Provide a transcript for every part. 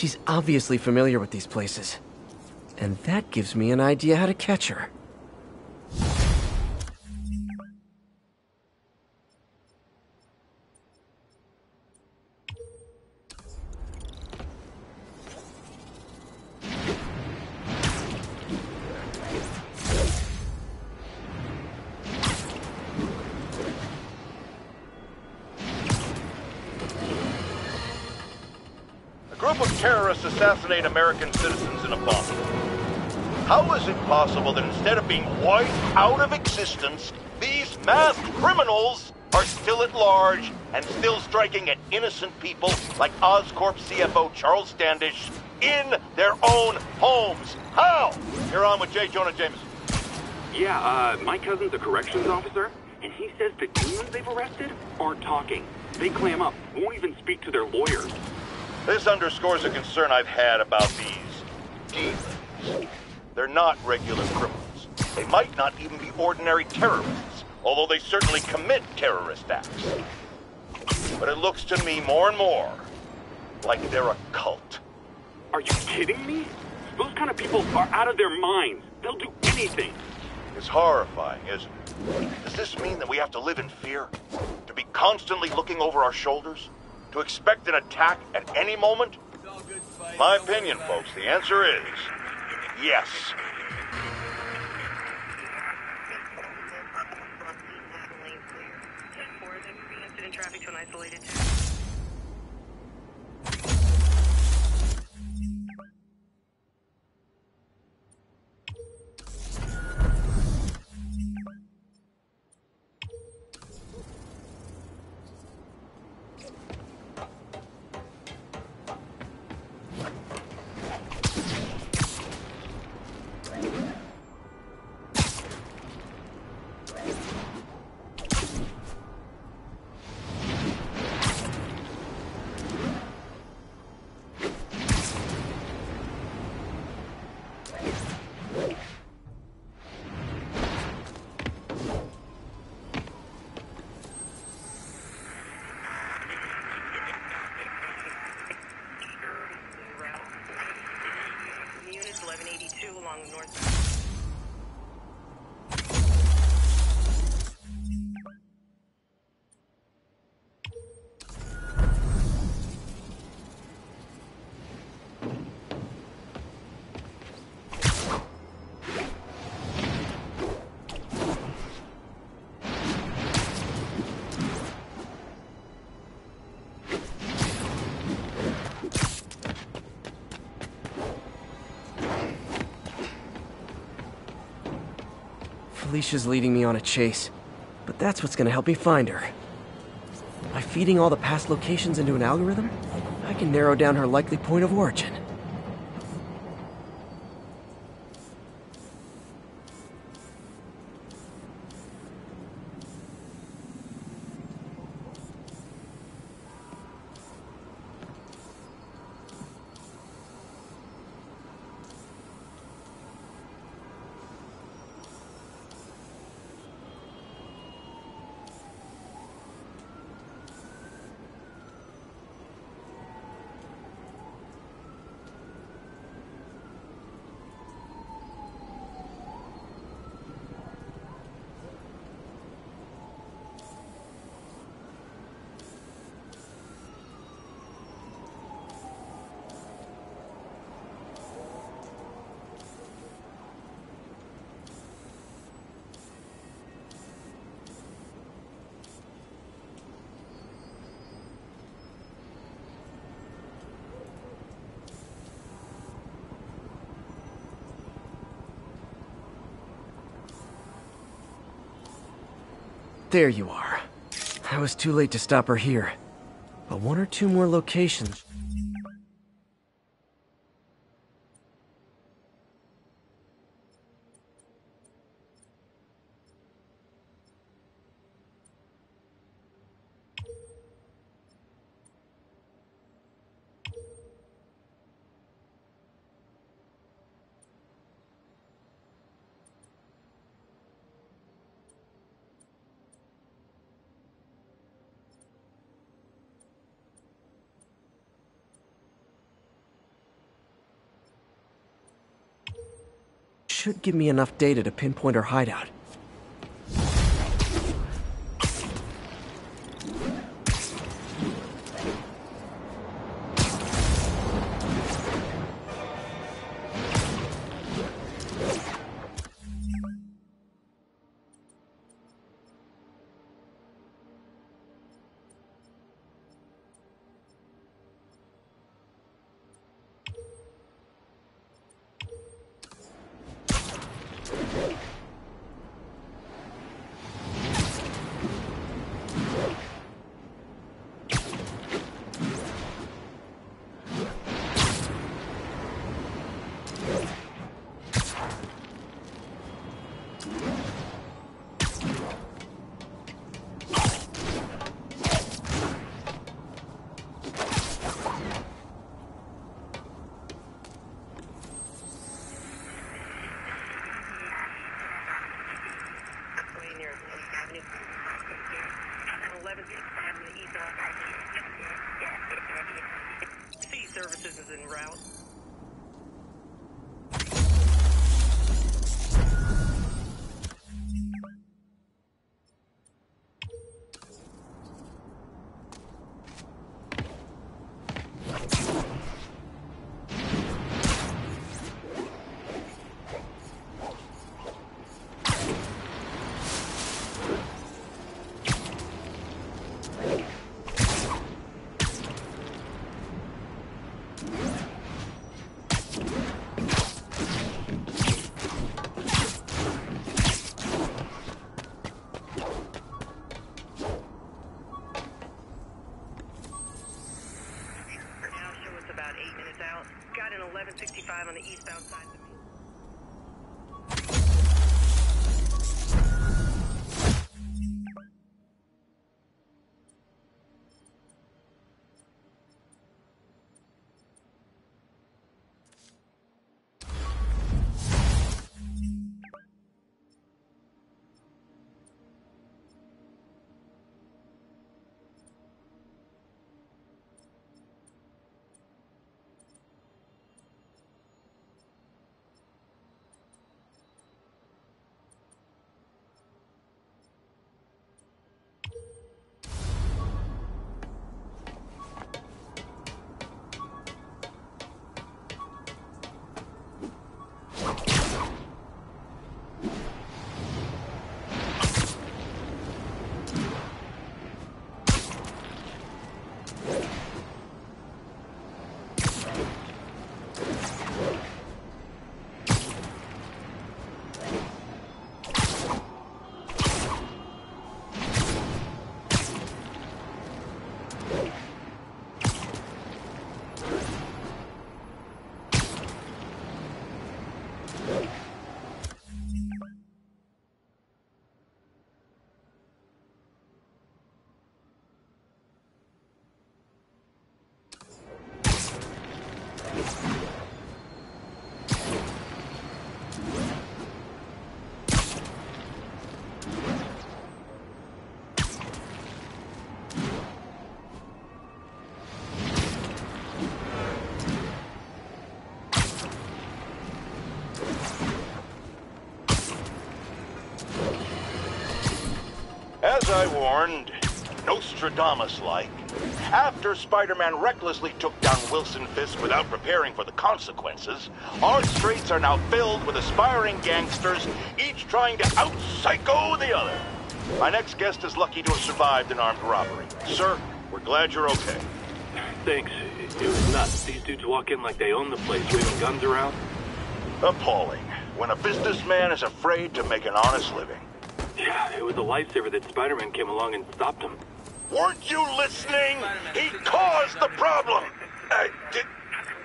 She's obviously familiar with these places. And that gives me an idea how to catch her. Terrorists assassinate American citizens in a bomb. How is it possible that instead of being wiped out of existence, these masked criminals are still at large and still striking at innocent people like Oscorp CFO Charles Standish in their own homes? How? You're on with J. Jonah Jameson. Yeah, uh, my cousin's a corrections officer, and he says the demons they've arrested aren't talking. They clam up, won't even speak to their lawyers. This underscores a concern I've had about these demons. They're not regular criminals. They might not even be ordinary terrorists, although they certainly commit terrorist acts. But it looks to me more and more like they're a cult. Are you kidding me? Those kind of people are out of their minds. They'll do anything. It's horrifying, isn't it? Does this mean that we have to live in fear? To be constantly looking over our shoulders? To expect an attack at any moment? My opinion, folks, the answer is yes. Felicia's leading me on a chase, but that's what's gonna help me find her. By feeding all the past locations into an algorithm, I can narrow down her likely point of origin. There you are. I was too late to stop her here. But one or two more locations. Should give me enough data to pinpoint her hideout. As I warned, Nostradamus-like, after Spider-Man recklessly took down Wilson Fisk without preparing for the consequences, our streets are now filled with aspiring gangsters, each trying to out-psycho the other. My next guest is lucky to have survived an armed robbery. Sir, we're glad you're okay. Thanks. It was nuts. These dudes walk in like they own the place, waving guns around. Appalling. When a businessman is afraid to make an honest living. Yeah, it was a lifesaver that Spider-Man came along and stopped him. Weren't you listening? He caused the problem! Uh, did,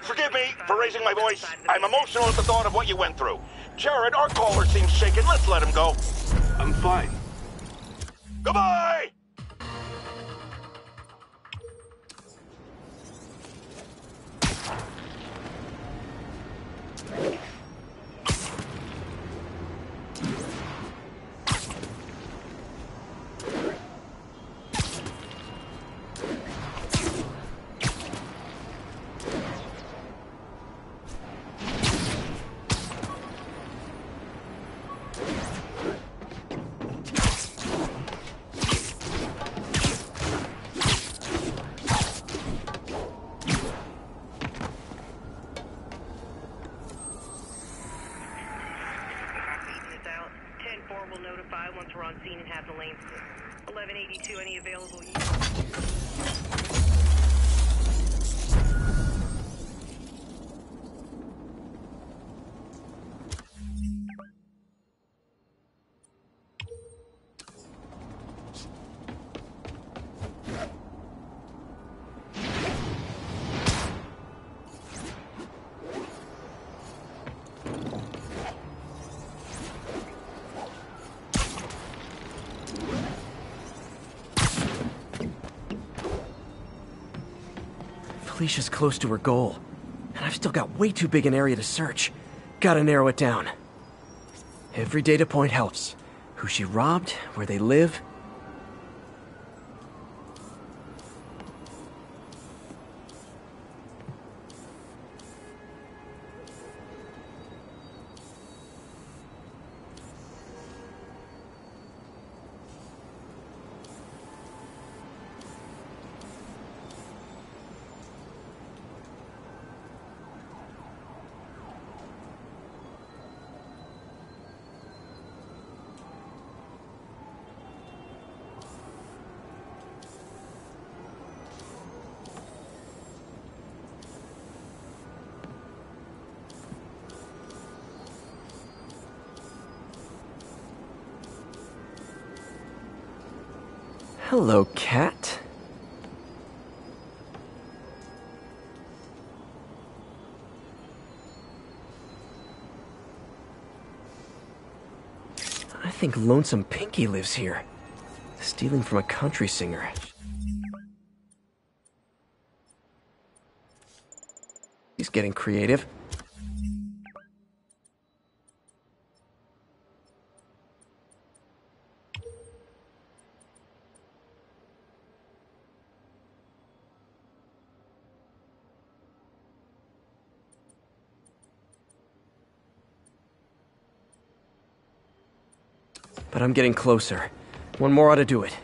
forgive me for raising my voice. I'm emotional at the thought of what you went through. Jared, our caller seems shaken. Let's let him go. I'm fine. Goodbye! Felicia's close to her goal, and I've still got way too big an area to search. Gotta narrow it down. Every data point helps. Who she robbed, where they live. Lonesome Pinky lives here. Stealing from a country singer. He's getting creative. Getting closer. One more ought to do it.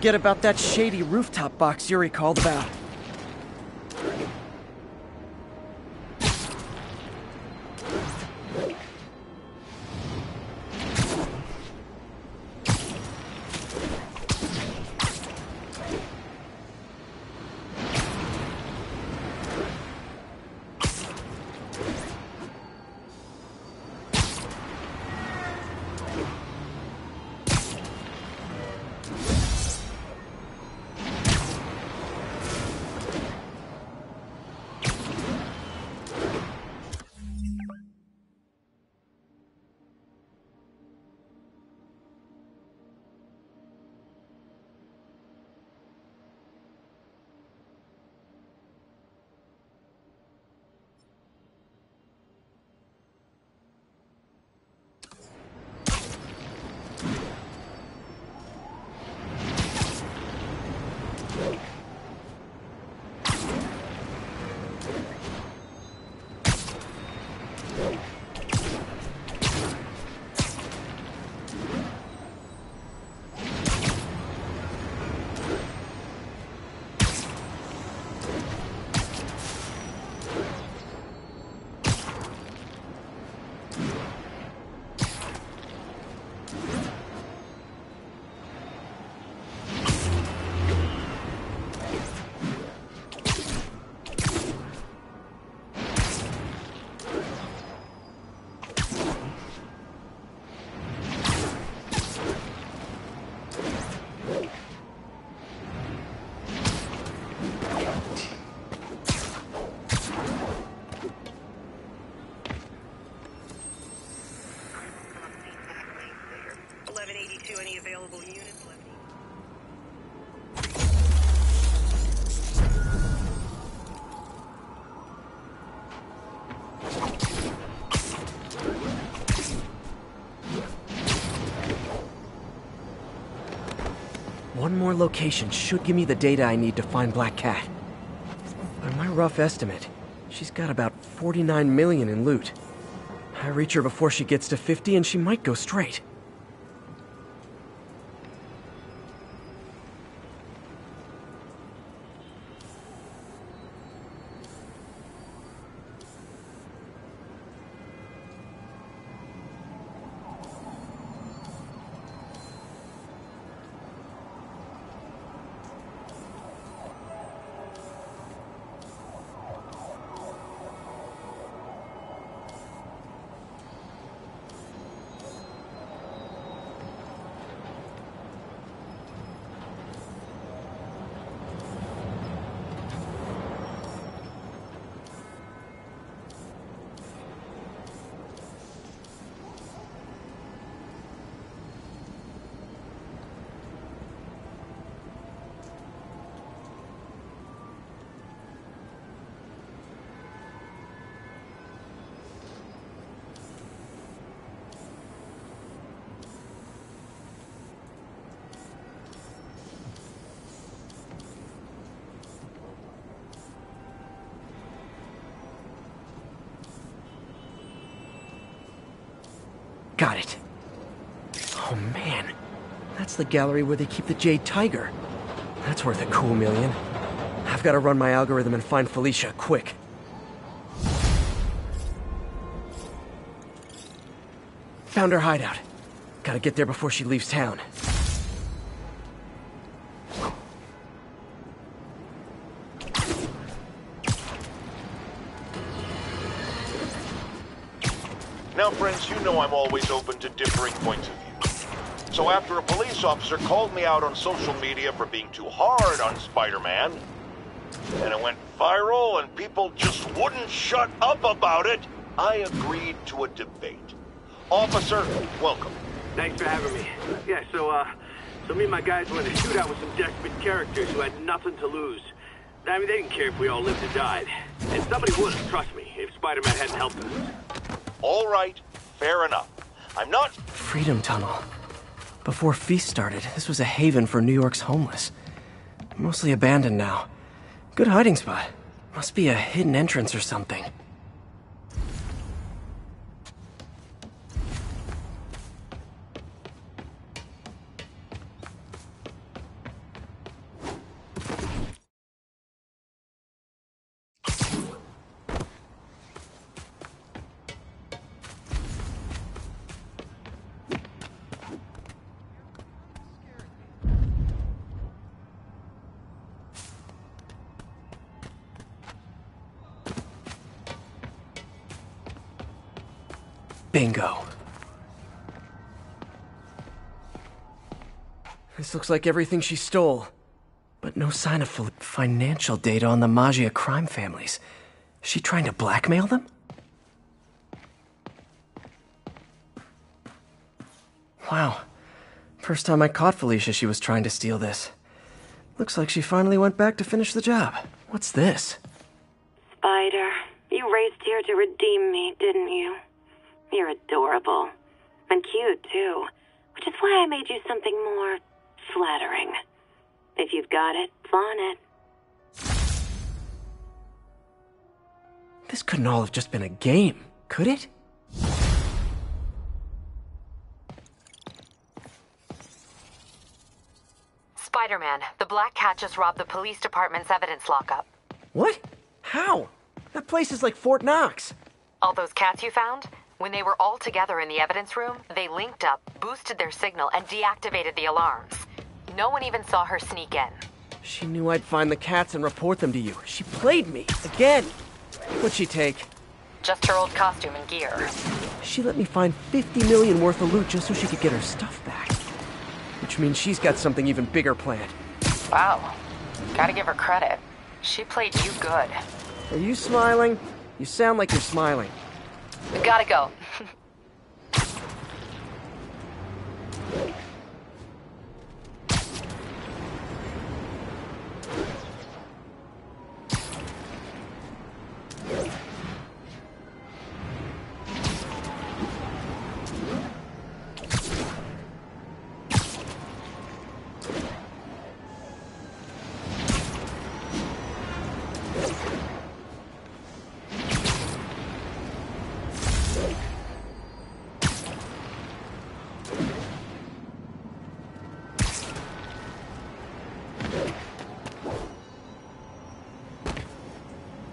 Forget about that shady rooftop box Yuri called about. Locations should give me the data I need to find Black Cat. By my rough estimate, she's got about 49 million in loot. I reach her before she gets to 50 and she might go straight. Got it. Oh man, that's the gallery where they keep the Jade Tiger. That's worth a cool million. I've got to run my algorithm and find Felicia, quick. Found her hideout. Gotta get there before she leaves town. Now, friends, you know I'm always open to differing points of view. So after a police officer called me out on social media for being too hard on Spider-Man, and it went viral and people just wouldn't shut up about it, I agreed to a debate. Officer, welcome. Thanks for having me. Yeah, so, uh, so me and my guys went in a shootout with some desperate characters who had nothing to lose. I mean, they didn't care if we all lived or died. And somebody would have, trust me, if Spider-Man hadn't helped us. All right, fair enough. I'm not... Freedom Tunnel. Before Feast started, this was a haven for New York's homeless. Mostly abandoned now. Good hiding spot. Must be a hidden entrance or something. Like everything she stole. But no sign of financial data on the Maggia crime families. Is she trying to blackmail them? Wow. First time I caught Felicia, she was trying to steal this. Looks like she finally went back to finish the job. What's this? Spider, you raced here to redeem me, didn't you? You're adorable. And cute, too. Which is why I made you something more flattering. If you've got it, flaunt it. This couldn't all have just been a game, could it? Spider Man, the Black Cat just robbed the police department's evidence lockup. What? How? That place is like Fort Knox. All those cats you found? When they were all together in the evidence room, they linked up, boosted their signal, and deactivated the alarms. No one even saw her sneak in. She knew I'd find the cats and report them to you. She played me again. What'd she take? Just her old costume and gear. She let me find 50 million worth of loot just so she could get her stuff back. Which means she's got something even bigger planned. Wow. Gotta give her credit. She played you good. Are you smiling? You sound like you're smiling. Gotta go.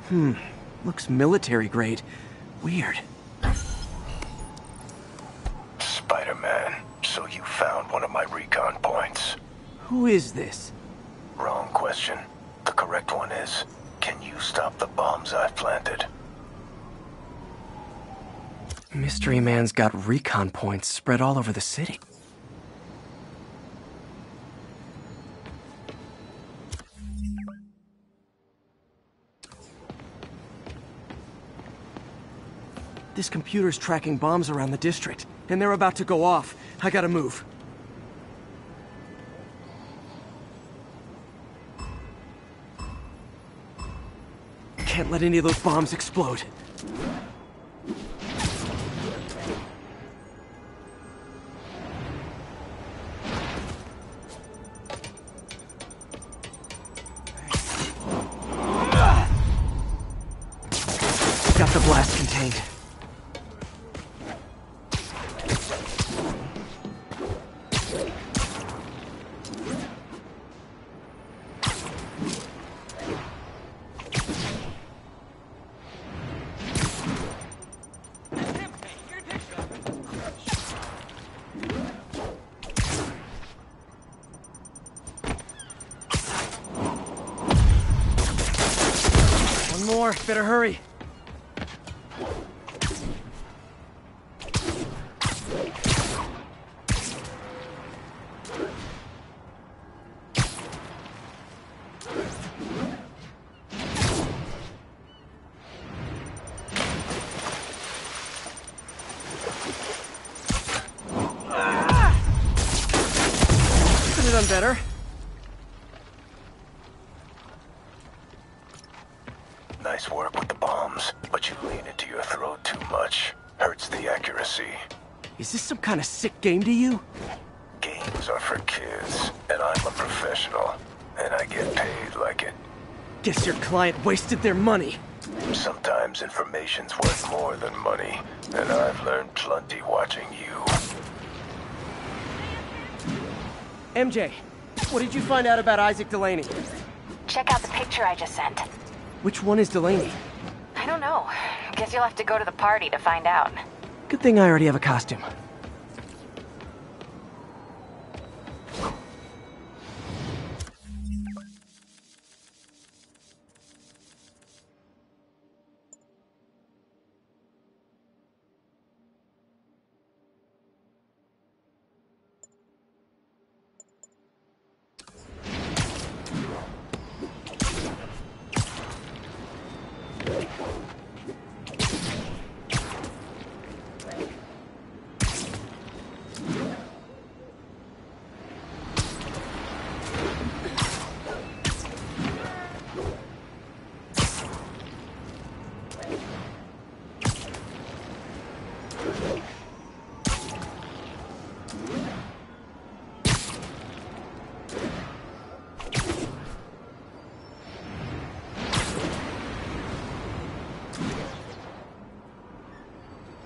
Hmm. Looks military grade. Weird. Spider-Man, so you found one of my recon points. Who is this? Wrong question. The correct one is, can you stop the bombs I've planted? Mystery Man's got recon points spread all over the city. This computer's tracking bombs around the district, and they're about to go off. I gotta move. Can't let any of those bombs explode. Game to you? Games are for kids, and I'm a professional, and I get paid like it. Guess your client wasted their money. Sometimes information's worth more than money, and I've learned plenty watching you. MJ, what did you find out about Isaac Delaney? Check out the picture I just sent. Which one is Delaney? I don't know. Guess you'll have to go to the party to find out. Good thing I already have a costume.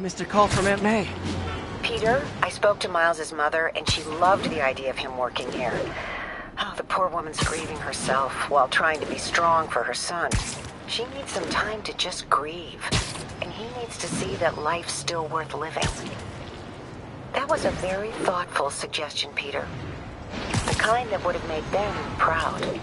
Missed a call from Aunt May. Peter, I spoke to Miles's mother, and she loved the idea of him working here. Oh, the poor woman's grieving herself while trying to be strong for her son. She needs some time to just grieve, and he needs to see that life's still worth living. That was a very thoughtful suggestion, Peter. The kind that would have made them proud.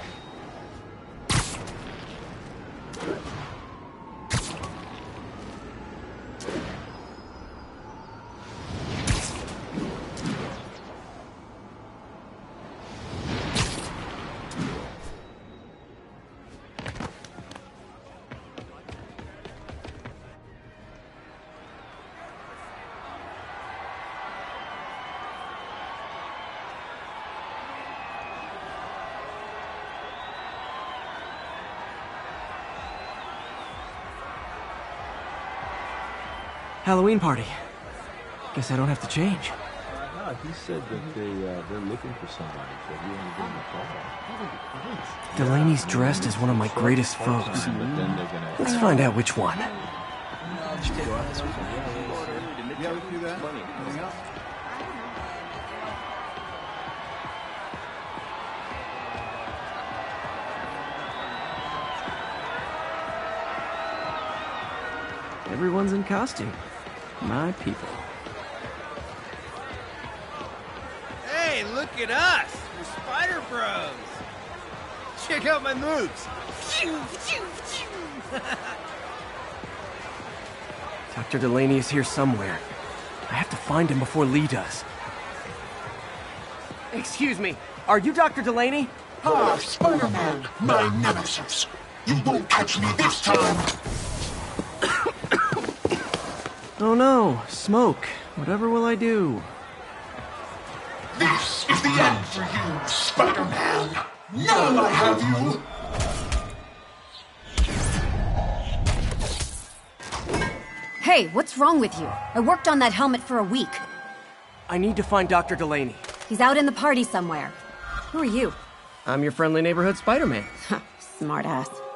Halloween party. Guess I don't have to change. No, he said that they uh, they're looking for somebody. So he wanted to give him a call. Delaney's dressed as one of my greatest foes. But then they're gonna. Let's find out which one. Yeah, we can do that. Anything else? Everyone's in costume. My people. Hey, look at us! We're Spider Bros! Check out my moves! Dr. Delaney is here somewhere. I have to find him before Li does. Excuse me, are you Dr. Delaney? Ah, Spider-Man, my nemesis. You won't catch me this time. Oh no, smoke. Whatever will I do? This is the end for you, Spider-Man. Now I have you. Hey, what's wrong with you? I worked on that helmet for a week. I need to find Dr. Delaney. He's out in the party somewhere. Who are you? I'm your friendly neighborhood Spider-Man. Smartass.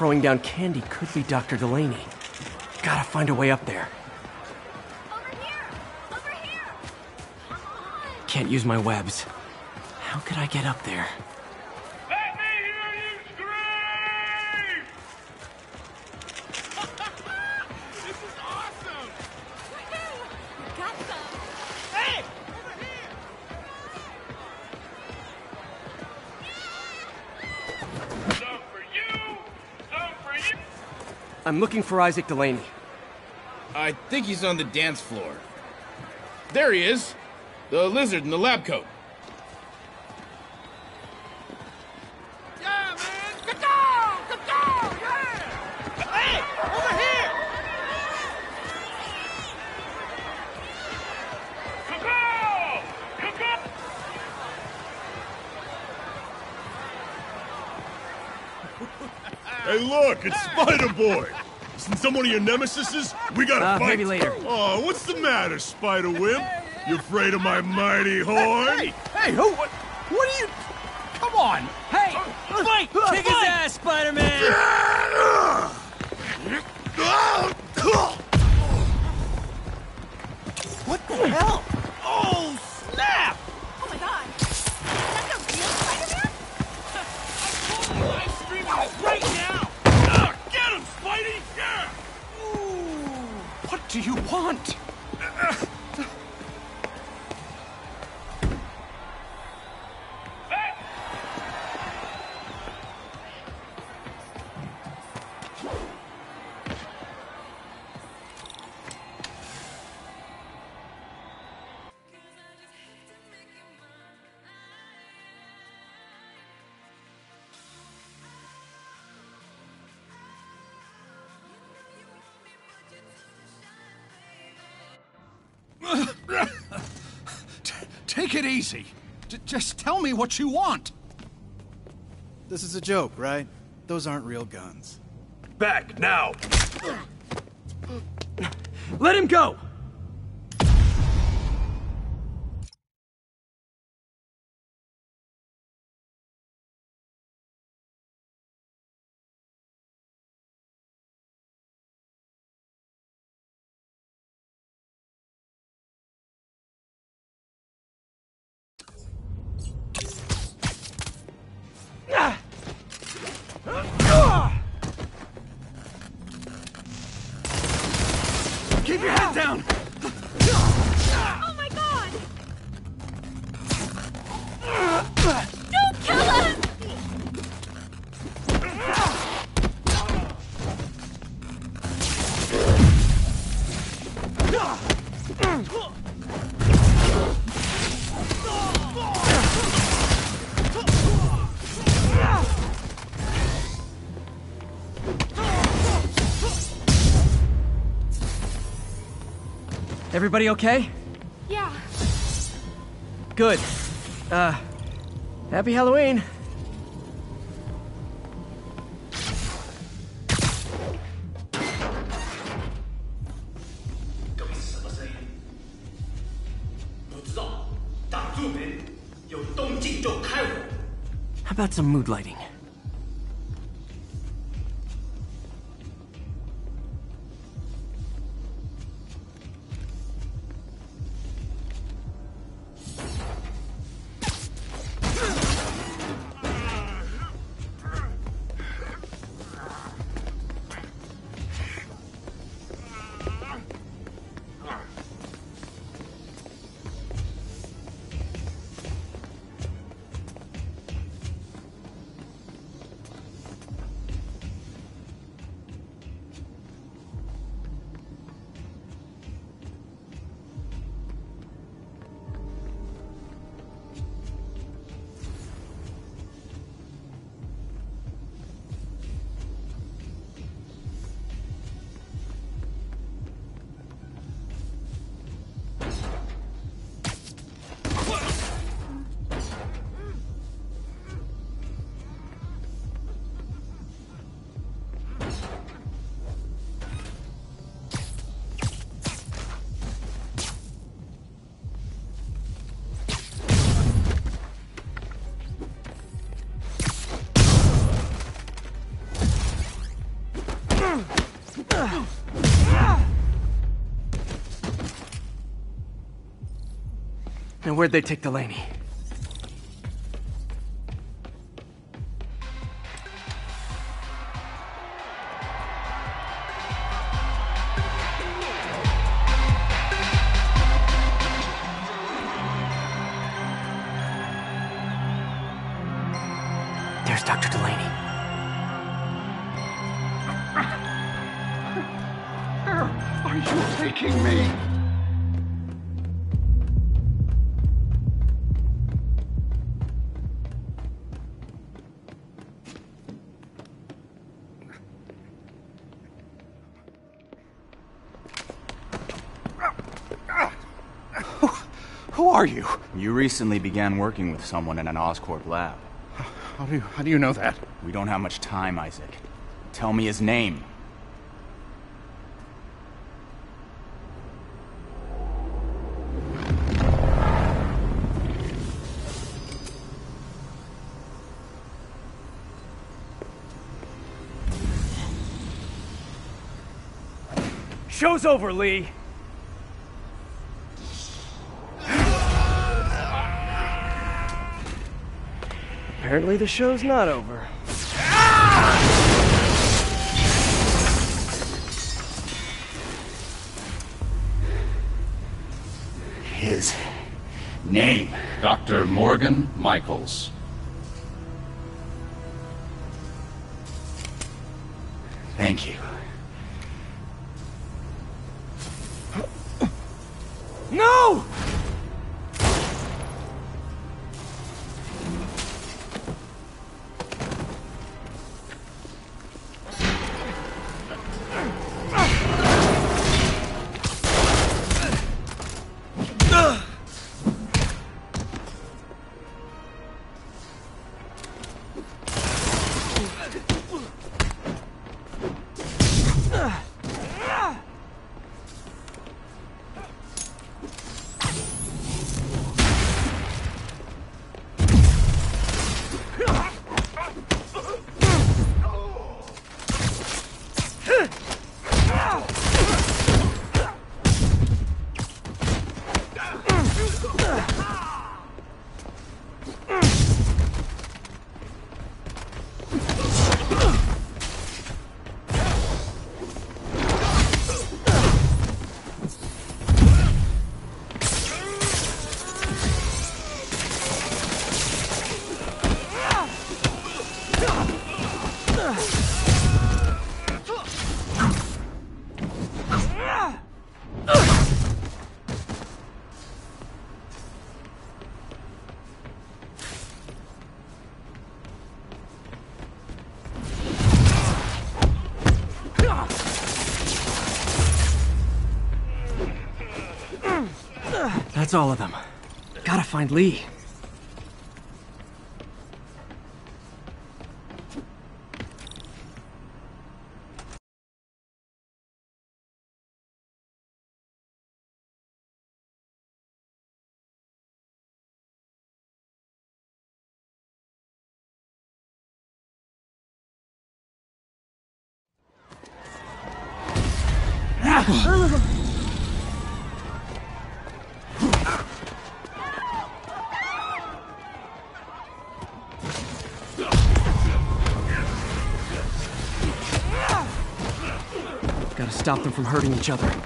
Throwing down candy could be Dr. Delaney. Gotta find a way up there. Can't use my webs. How could I get up there? I'm looking for Isaac Delaney. I think he's on the dance floor. There he is! The lizard in the lab coat. Yeah, man! Cuckoo! Cuckoo! Yeah! Hey! Over here! Cuckoo! Cuckoo! Hey, look, it's Spider Boy. Isn't some one of your nemesises? We gotta Uh, fight. maybe later. Oh, what's the matter, Spider Wimp? You afraid of my mighty horn? Hey! Hey, who? What, what are you. Come on! Hey! Fight! Kick his ass, Spider do you want? It easy. J- just tell me what you want. This is a joke, right? Those aren't real guns. Back now! Let him go! Everybody okay? Yeah. Good. Uh, happy Halloween. How about some mood lighting? And where'd they take Delaney? Who are you? You recently began working with someone in an Oscorp lab. How do you, how do you know that? We don't have much time, Isaac. Tell me his name. Show's over, Li. Apparently the show's not over. His name. Dr. Morgan Michaels. That's all of them. Gotta find Li. Stop them from hurting each other.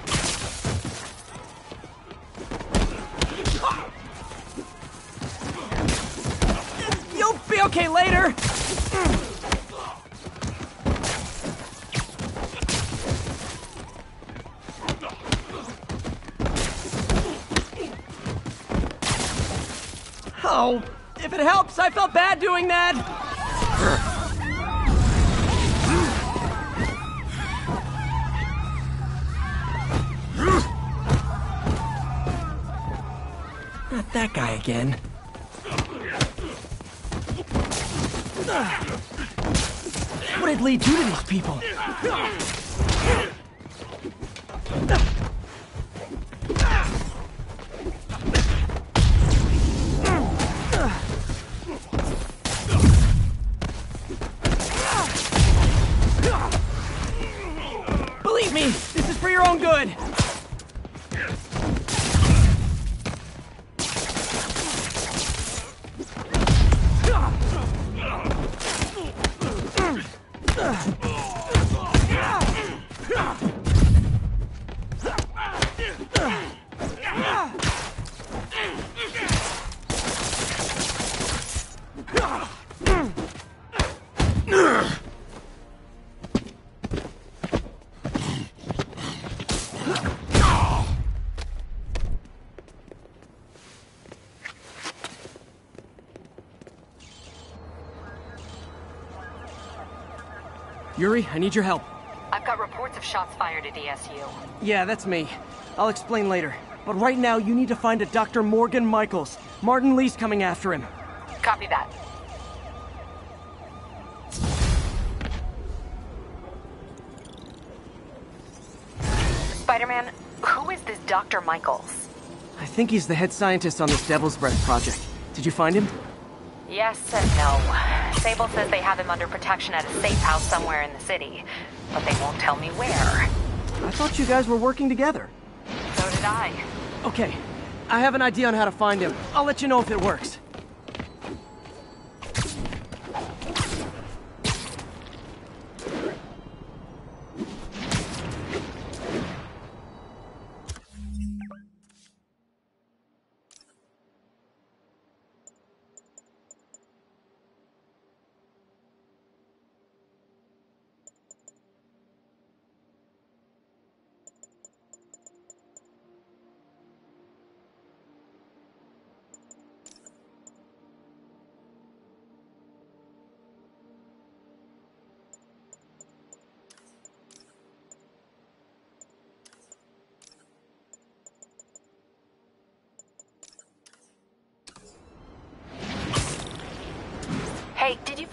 That guy again. What did Li do to these people? Yuri, I need your help. I've got reports of shots fired at ESU. Yeah, that's me. I'll explain later. But right now, you need to find a Dr. Morgan Michaels. Martin Li's coming after him. Copy that. Spider-Man, who is this Dr. Michaels? I think he's the head scientist on this Devil's Breath project. Did you find him? Yes and no. Sable says they have him under protection at a safe house somewhere in the city, but they won't tell me where. I thought you guys were working together. So did I. Okay, I have an idea on how to find him. I'll let you know if it works.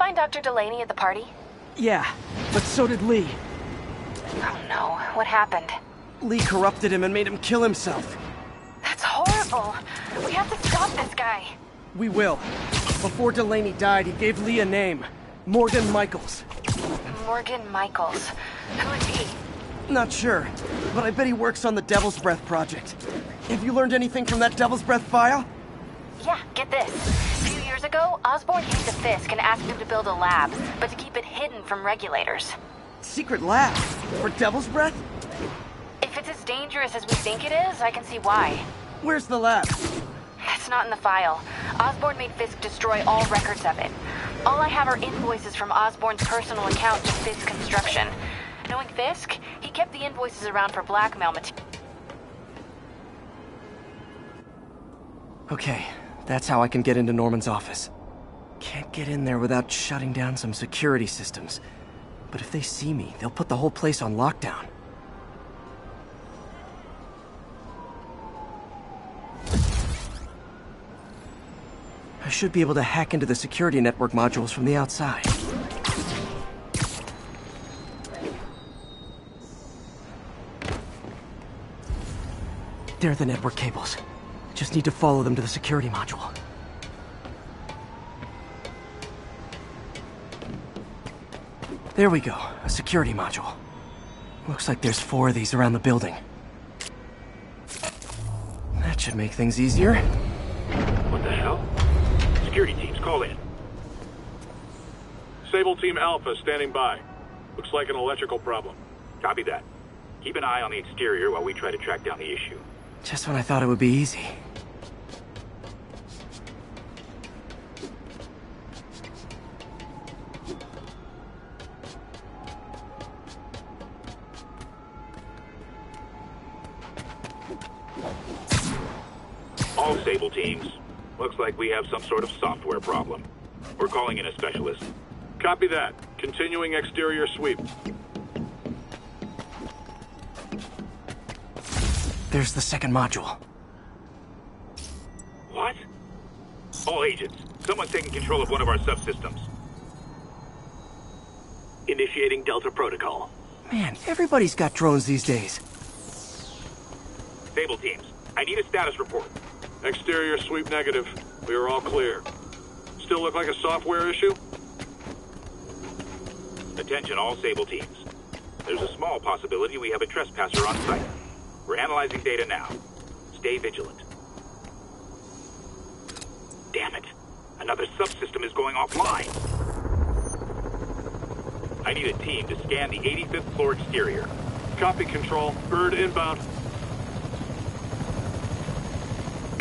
Find Dr. Delaney at the party? Yeah, but so did Li. Oh no, what happened? Li corrupted him and made him kill himself. That's horrible. We have to stop this guy. We will. Before Delaney died, he gave Li a name. Morgan Michaels. Morgan Michaels. Who is he? Not sure, but I bet he works on the Devil's Breath project. Have you learned anything from that Devil's Breath file? Yeah, get this. A years ago, Osborn came to Fisk and asked him to build a lab, but to keep it hidden from regulators. Secret lab? For Devil's Breath? If it's as dangerous as we think it is, I can see why. Where's the lab? That's not in the file. Osborn made Fisk destroy all records of it. All I have are invoices from Osborn's personal account to Fisk Construction. Knowing Fisk, he kept the invoices around for blackmail material. Okay, that's how I can get into Norman's office. Can't get in there without shutting down some security systems. But if they see me, they'll put the whole place on lockdown. I should be able to hack into the security network modules from the outside. They're the network cables. Just need to follow them to the security module. There we go, a security module. Looks like there's four of these around the building. That should make things easier. What the hell? Security teams, call in. Sable Team Alpha standing by. Looks like an electrical problem. Copy that. Keep an eye on the exterior while we try to track down the issue. Just when I thought it would be easy. All Sable teams. Looks like we have some sort of software problem. We're calling in a specialist. Copy that. Continuing exterior sweep. There's the second module. What? All agents, someone's taking control of one of our subsystems. Initiating Delta Protocol. Man, everybody's got drones these days. Sable teams, I need a status report. Exterior sweep negative. We are all clear. Still look like a software issue? Attention all Sable teams. There's a small possibility we have a trespasser on site. We're analyzing data now. Stay vigilant. Damn it. Another subsystem is going offline. I need a team to scan the 85th floor exterior. Copy control. Bird inbound.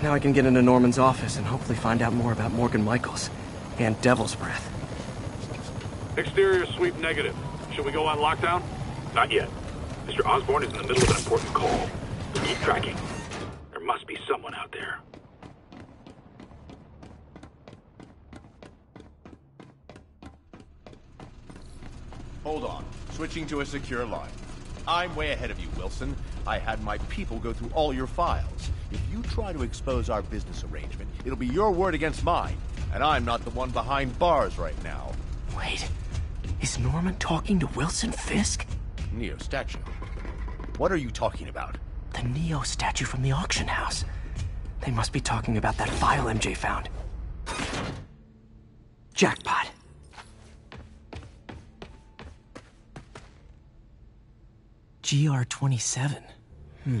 Now I can get into Norman's office and hopefully find out more about Morgan Michaels and Devil's Breath. Exterior sweep negative. Should we go on lockdown? Not yet. Mr. Osborn is in the middle of an important call. Keep tracking. There must be someone out there. Hold on. Switching to a secure line. I'm way ahead of you, Wilson. I had my people go through all your files. If you try to expose our business arrangement, it'll be your word against mine. And I'm not the one behind bars right now. Wait. Is Norman talking to Wilson Fisk? Neo statue. What are you talking about? The Neo statue from the auction house. They must be talking about that file MJ found. Jackpot. GR27. Hmm.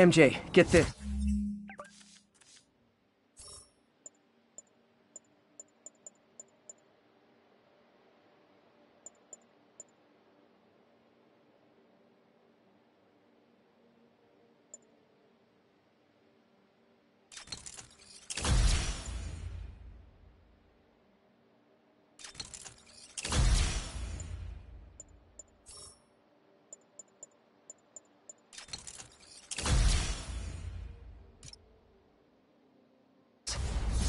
MJ, get this.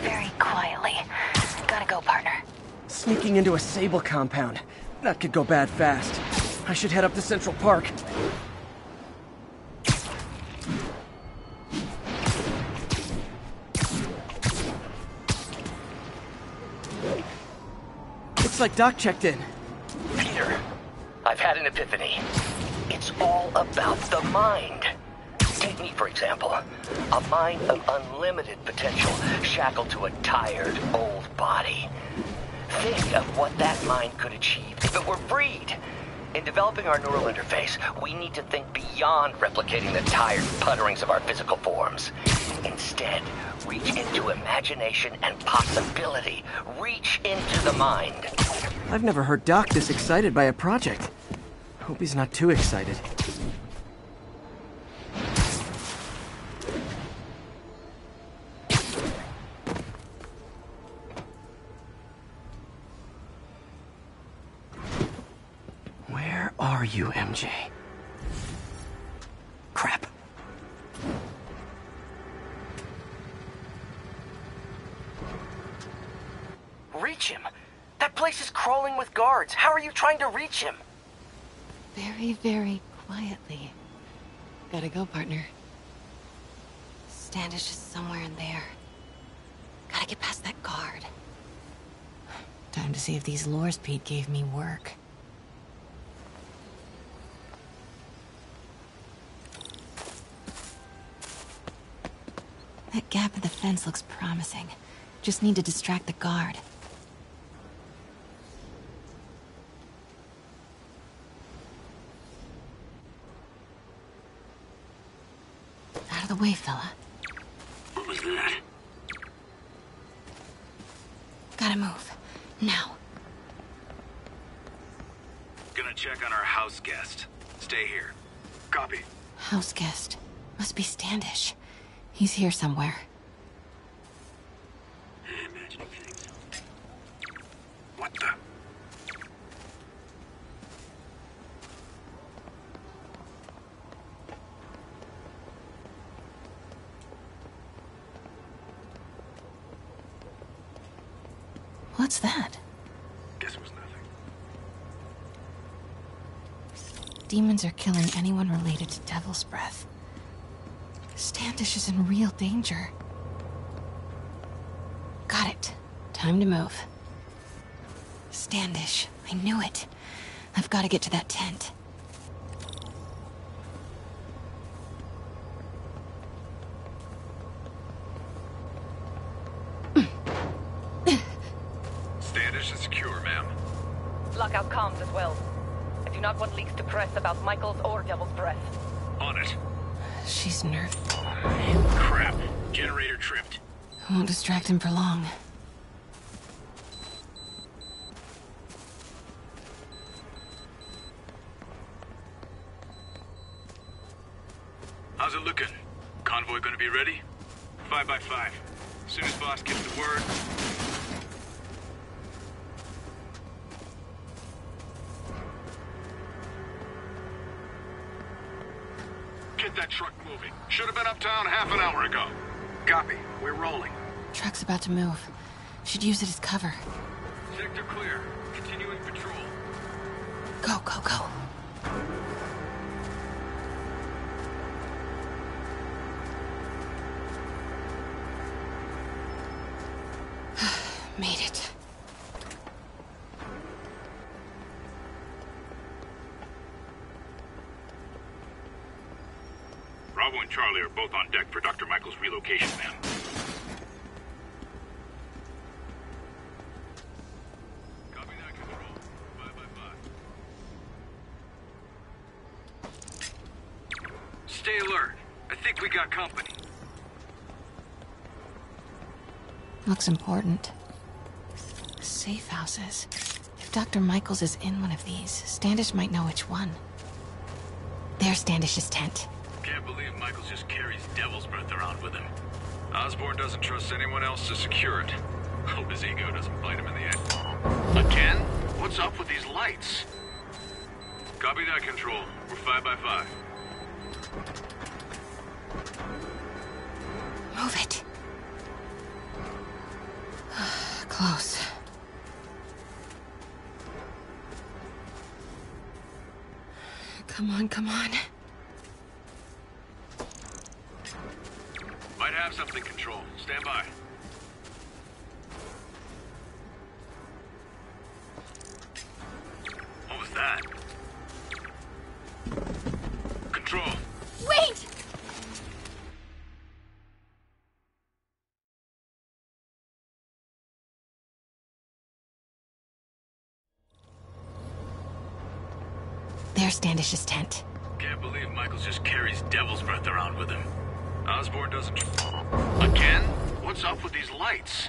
Very, very quietly. Gotta go, partner. Sneaking into a Sable compound. That could go bad fast. I should head up to Central Park. Looks like Doc checked in. Peter, I've had an epiphany. It's all about the mind. Take me, for example. A mind of unlimited potential, shackled to a tired, old body. Think of what that mind could achieve if it were freed. In developing our neural interface, we need to think beyond replicating the tired putterings of our physical forms. Instead, reach into imagination and possibility. Reach into the mind. I've never heard Doc this excited by a project. Hope he's not too excited. Where are you, MJ? Crap. Reach him? That place is crawling with guards. How are you trying to reach him? Very, very quietly. Gotta go, partner. Standish is somewhere in there. Gotta get past that guard. Time to see if these lures Pete gave me work. That gap in the fence looks promising. Just need to distract the guard. Out of the way, fella. What was that? Gotta move. Now. Gonna check on our house guest. Stay here. Copy. House guest. Must be Standish. He's here somewhere. What the? What's that? Guess it was nothing. Demons are killing anyone related to Devil's Breath. Standish is in real danger. Got it. Time to move. Standish. I knew it. I've got to get to that tent. Standish is secure, ma'am. Lockout comms as well. I do not want leaks to press about Michael's or Devil's Breath. On it. She's nerved. Crap. Generator tripped. I won't distract him for long. How's it looking? Convoy gonna be ready? Five by five. Soon as boss gets the word. About to move. Should use it as cover. Sector clear. Continuing patrol. Go, go, go. Made it. Bravo and Charlie are both on deck for Dr. Michael's relocation, ma'am. Copy that, Control. Five by five. Stay alert. I think we got company. Looks important. Safe houses. If Dr. Michaels is in one of these, Standish might know which one. There's Standish's tent. Can't believe Michaels just carries devil's breath around with him. Osborn doesn't trust anyone else to secure it. Hope his ego doesn't bite him in the ass. Again? What's up with these lights? Copy that, Control. We're five by five. Standish's tent. Can't believe Michaels just carries devil's breath around with him. Osborn doesn't... Again? What's up with these lights?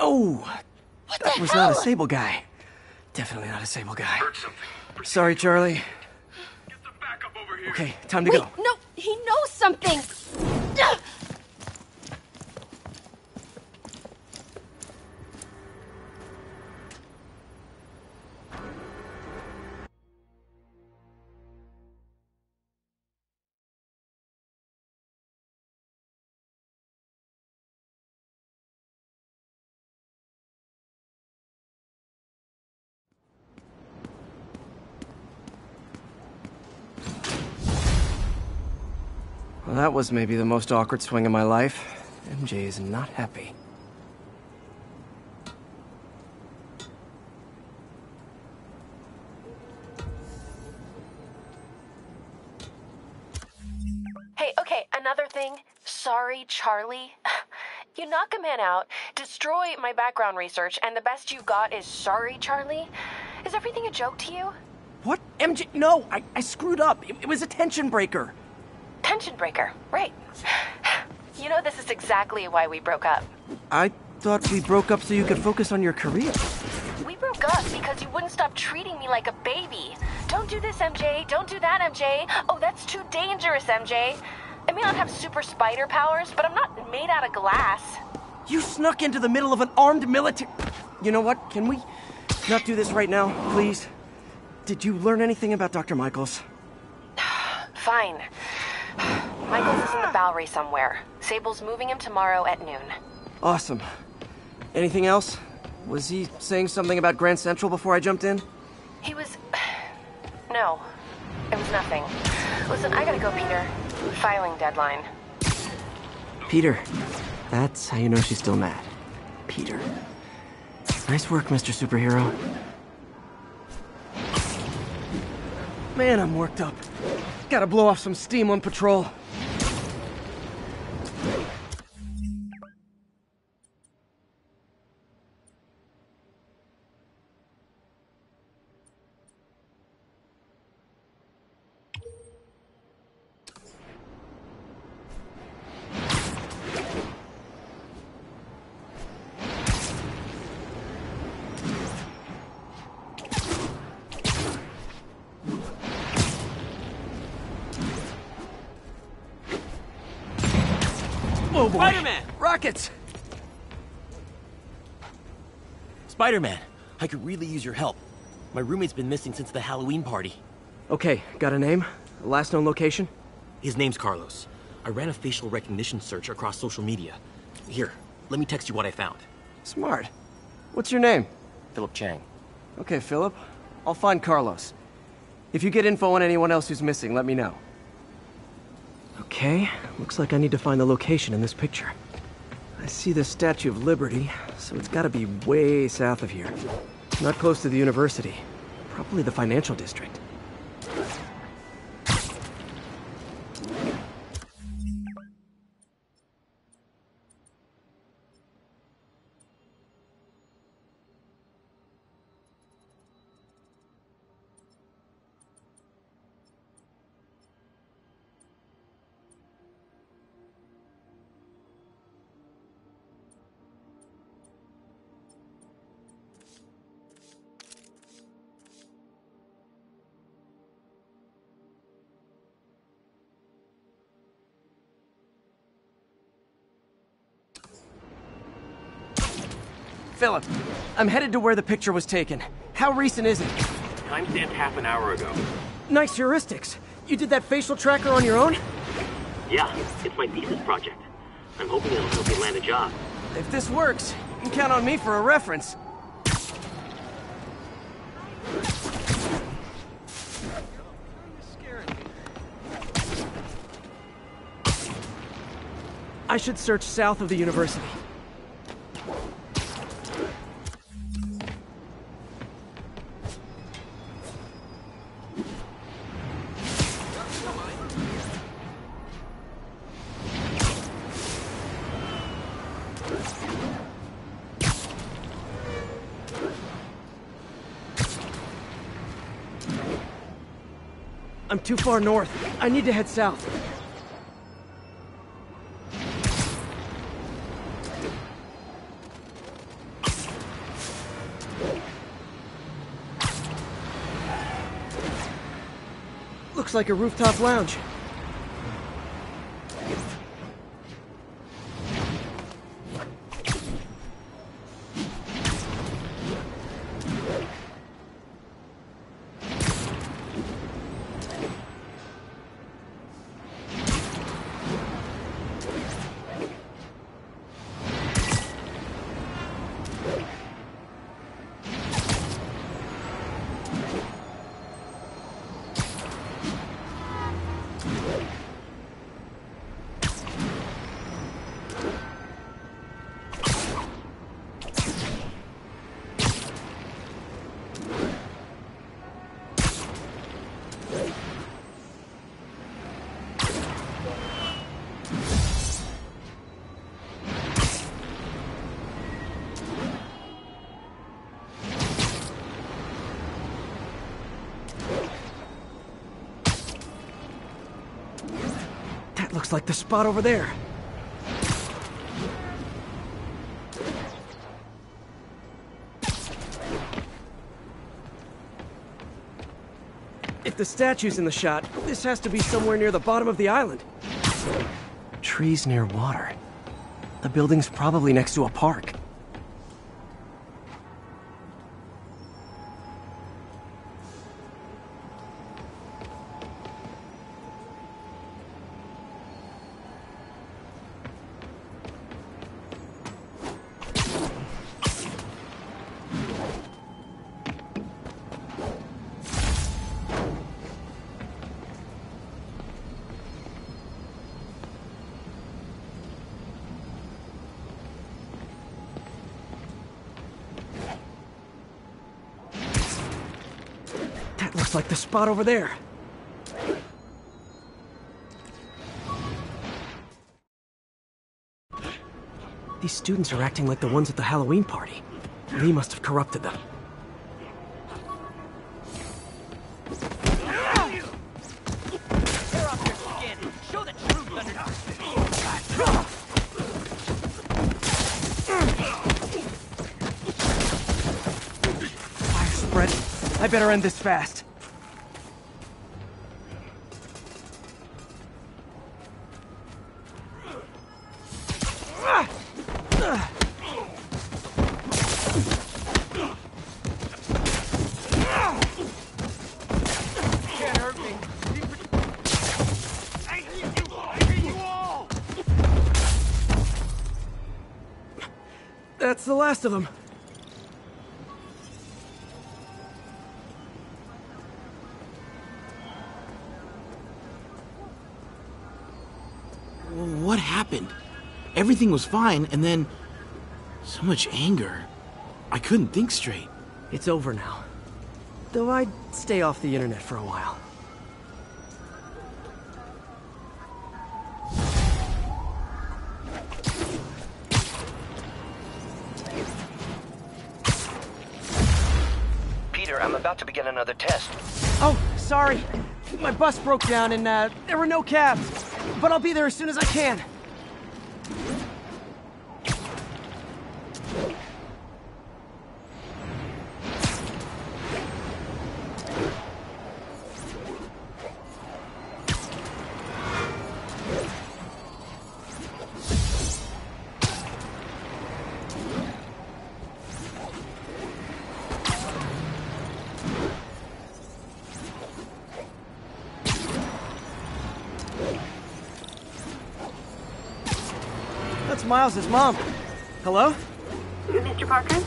Charles! Oh! What that the was hell? not a Sable guy. Definitely not a Sable guy. Sorry, Charlie. Okay, time to Wait, go. no, he knows something! That was maybe the most awkward swing of my life. MJ is not happy. Hey, okay, another thing. Sorry, Charlie. You knock a man out, destroy my background research, and the best you got is sorry, Charlie? Is everything a joke to you? What? MJ? No, I, I screwed up. It, it was a tension breaker. Tension breaker, right. You know, this is exactly why we broke up. I thought we broke up so you could focus on your career. We broke up because you wouldn't stop treating me like a baby. Don't do this, MJ. Don't do that, MJ. Oh, that's too dangerous, MJ. I may not have super spider powers, but I'm not made out of glass. You snuck into the middle of an armed military. You know what? Can we not do this right now, please? Did you learn anything about Dr. Michaels? Fine. Michaels is in the Bowery somewhere. Sable's moving him tomorrow at noon. Awesome. Anything else? Was he saying something about Grand Central before I jumped in? He was. No. It was nothing. Listen, I gotta go, Peter. Filing deadline. Peter. That's how you know she's still mad. Peter. Nice work, Mr. Superhero. Man, I'm worked up. Gotta blow off some steam on patrol. Spider-Man, I could really use your help. My roommate's been missing since the Halloween party. Okay, got a name? Last known location? His name's Carlos. I ran a facial recognition search across social media. Here, let me text you what I found. Smart. What's your name? Philip Chang. Okay, Philip. I'll find Carlos. If you get info on anyone else who's missing, let me know. Okay, looks like I need to find the location in this picture. I see the Statue of Liberty, so it's gotta be way south of here. Not close to the university. Probably the financial district. Philip, I'm headed to where the picture was taken. How recent is it? Timestamped half an hour ago. Nice heuristics. You did that facial tracker on your own? Yeah, it's my thesis project. I'm hoping it'll help me land a job. If this works, you can count on me for a reference. I should search south of the university. Too far north. I need to head south. Looks like a rooftop lounge. Looks like the spot over there. If the statue's in the shot, this has to be somewhere near the bottom of the island. Trees near water. The building's probably next to a park. Spot over there. These students are acting like the ones at the Halloween party. Li must have corrupted them. I better end this fast. Last of them. What happened? Everything was fine, and then. so much anger. I couldn't think straight. It's over now. Though I'd stay off the internet for a while. Sorry. My bus broke down and uh, there were no cabs. But I'll be there as soon as I can. Miles' mom. Hello? Mr. Parker,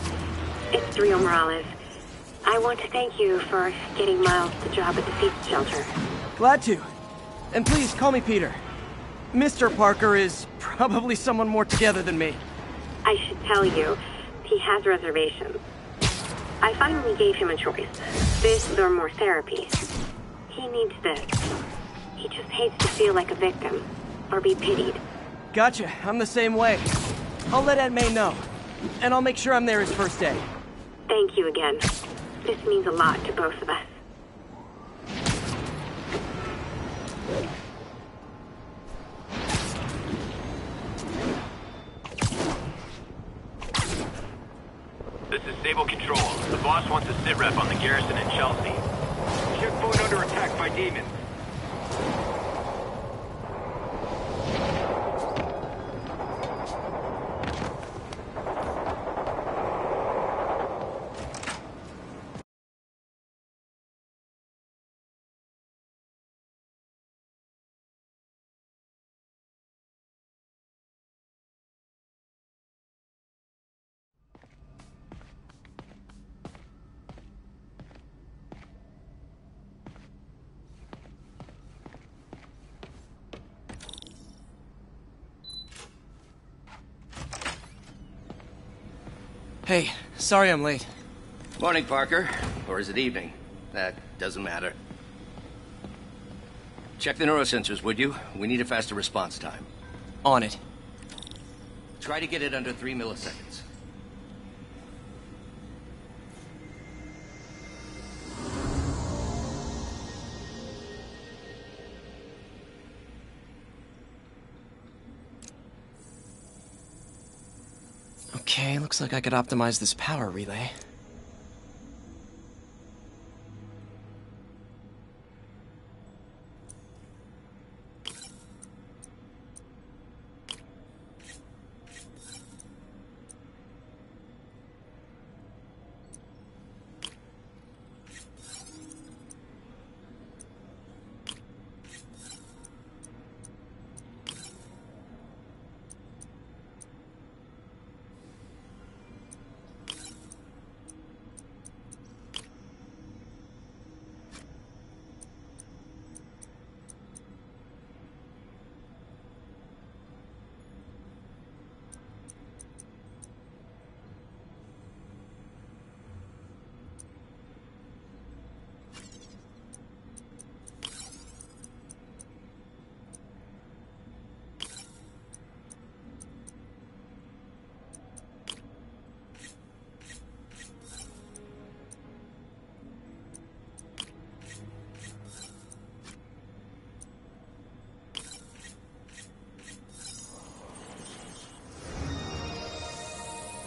it's Rio Morales. I want to thank you for getting Miles the job at the Feast Shelter. Glad to. And please call me Peter. Mr. Parker is probably someone more together than me. I should tell you, he has reservations. I finally gave him a choice. This or more therapy. He needs this. He just hates to feel like a victim or be pitied. Gotcha. I'm the same way. I'll let Aunt May know. And I'll make sure I'm there his first day. Thank you again. This means a lot to both of us. This is Sable Control. The boss wants a sit rep on the garrison in Chelsea. Checkpoint under attack by demons. Sorry I'm late. Morning, Parker. Or is it evening? That doesn't matter. Check the neurosensors, would you? We need a faster response time. On it. Try to get it under three milliseconds. I could optimize this power relay.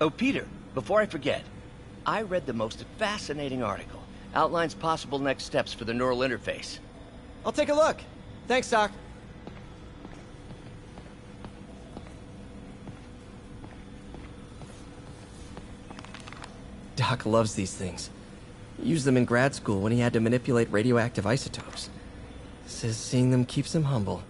Oh, Peter, before I forget, I read the most fascinating article. Outlines possible next steps for the neural interface. I'll take a look. Thanks, Doc. Doc loves these things. He used them in grad school when he had to manipulate radioactive isotopes. Says seeing them keeps him humble.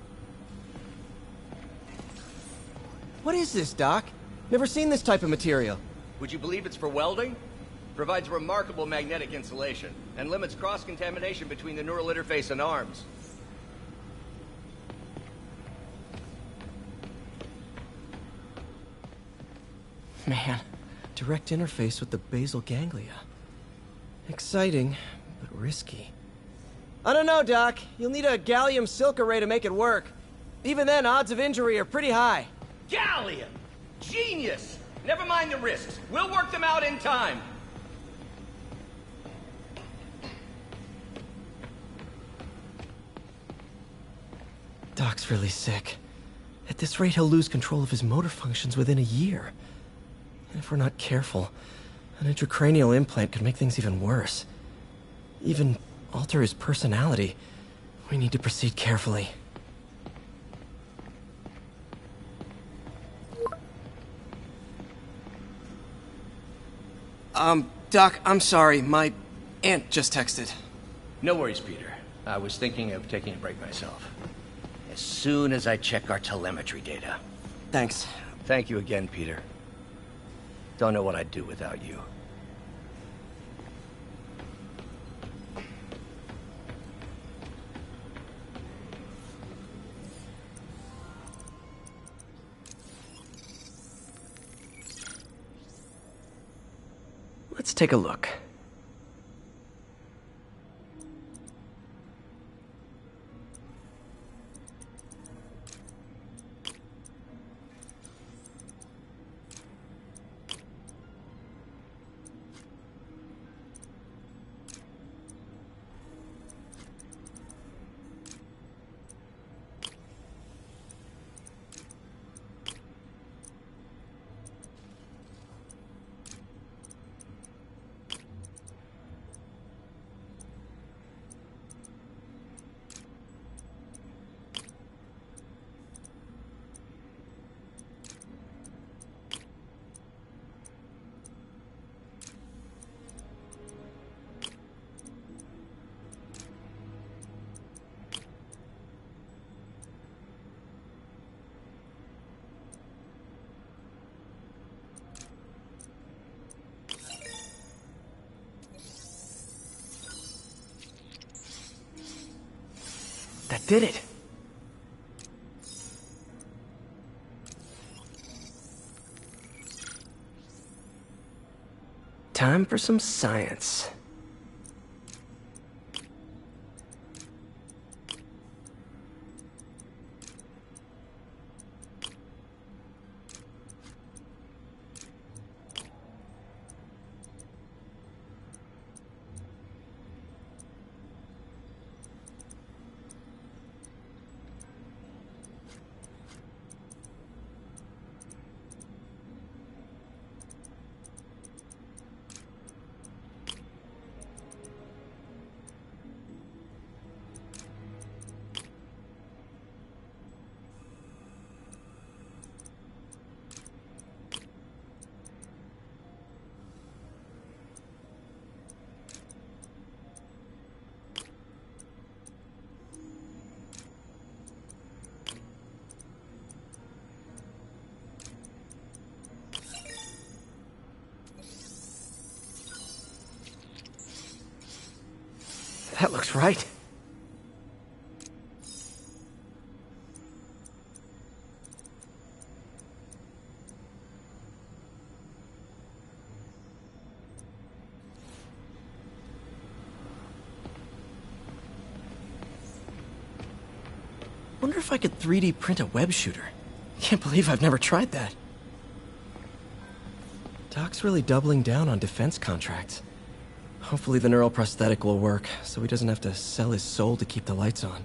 What is this, Doc? Never seen this type of material. Would you believe it's for welding? Provides remarkable magnetic insulation and limits cross-contamination between the neural interface and arms. Man, direct interface with the basal ganglia. Exciting, but risky. I don't know, Doc. You'll need a gallium silk array to make it work. Even then, odds of injury are pretty high. Gallium! Genius! Never mind the risks. We'll work them out in time. Doc's really sick. At this rate, he'll lose control of his motor functions within a year. And if we're not careful, an intracranial implant could make things even worse. Even alter his personality. We need to proceed carefully. Um, Doc, I'm sorry. My aunt just texted. No worries, Peter. I was thinking of taking a break myself. As soon as I check our telemetry data. Thanks. Thank you again, Peter. Don't know what I'd do without you. Let's take a look. Did it. Time for some science. That looks right. Wonder if I could 3D print a web shooter. Can't believe I've never tried that. Doc's really doubling down on defense contracts. Hopefully the neural prosthetic will work, so he doesn't have to sell his soul to keep the lights on.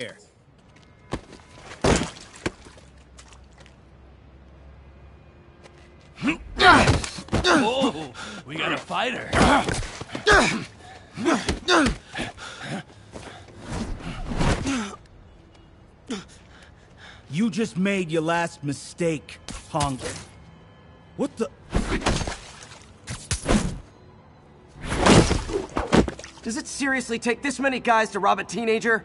Here. Oh, we got a fighter. You just made your last mistake, honk. What the... Does it seriously take this many guys to rob a teenager?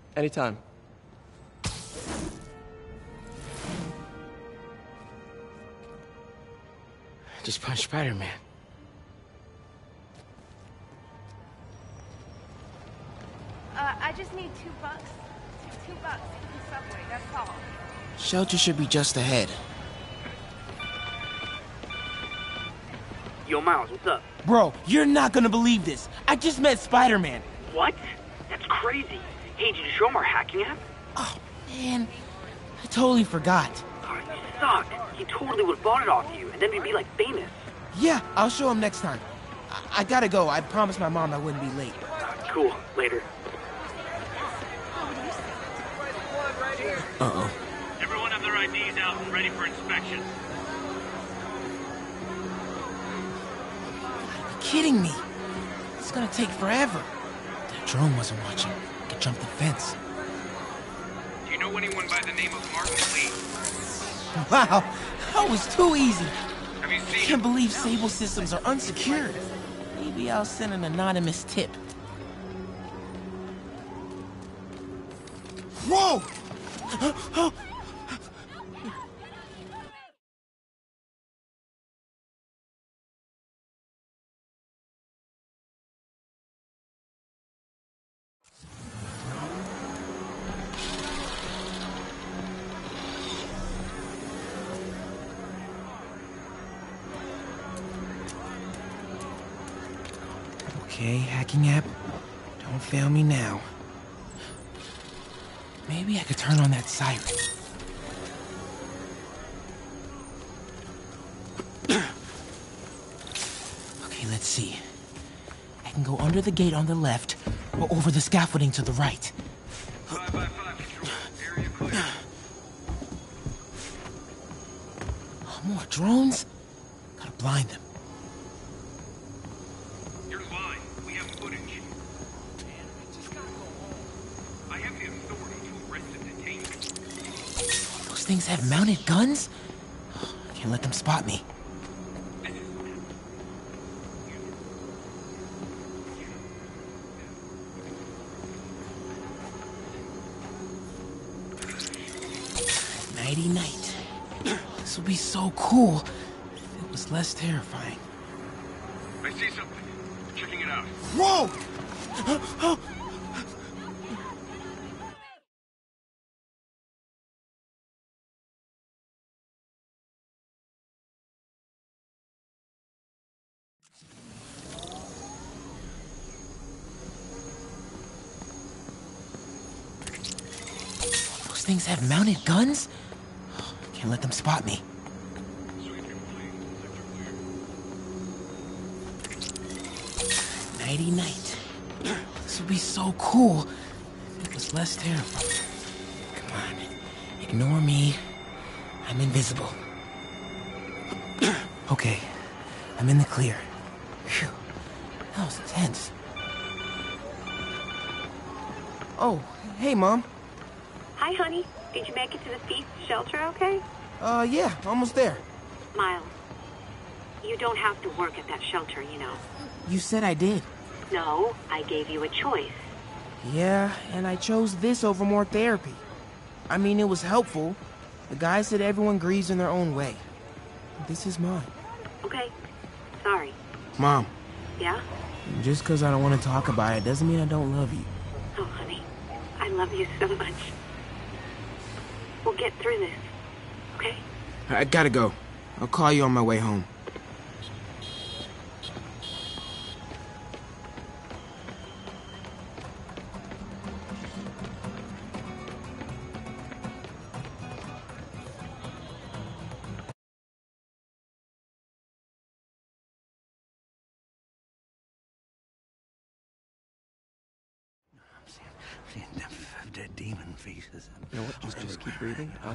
Anytime. Just punch Spider-Man. Uh, I just need two bucks. Two, two bucks from the subway, that's all. Shelter should be just ahead. Yo, Miles, what's up? Bro, you're not gonna believe this. I just met Spider-Man. What? That's crazy. Hey, did you show him our hacking app? Oh, man. I totally forgot. Oh, you suck. He totally would have bought it off you, and then we'd be like famous. Yeah, I'll show him next time. I, I gotta go. I promised my mom I wouldn't be late. Cool. Later. Uh-oh. Everyone have their IDs out and ready for inspection. kidding me? It's gonna take forever. That drone wasn't watching. Jump the fence. Do you know anyone by the name of Martin Li? Wow, that was too easy. Have you I can't believe Sable systems are unsecured. Maybe I'll send an anonymous tip. Whoa! Okay, hacking app. Don't fail me now. Maybe I could turn on that siren. okay, let's see. I can go under the gate on the left, or over the scaffolding to the right. Five by five, control area Oh, more drones? Gotta blind them. You're lying. We have footage. I have the authority to arrest and detain you. Those things have mounted guns? I can't let them spot me. Nighty night. This would be so cool if it was was less terrifying. I see something. Checking it out. Whoa! Have mounted guns? Can't let them spot me. Nighty night. This would be so cool. It was less terrifying. Come on. Ignore me. I'm invisible. okay. I'm in the clear. Phew. That was tense. Oh, hey, Mom. Hi, honey. Did you make it to the feast shelter okay? Uh, yeah, almost there. Miles, you don't have to work at that shelter, you know. You said I did. No, I gave you a choice. Yeah, and I chose this over more therapy. I mean, it was helpful. The guy said everyone grieves in their own way. This is mine. Okay. Sorry. Mom, Yeah? just because I don't want to talk about it doesn't mean I don't love you. Oh, honey. I love you so much. Get through this. Okay? I gotta go. I'll call you on my way home.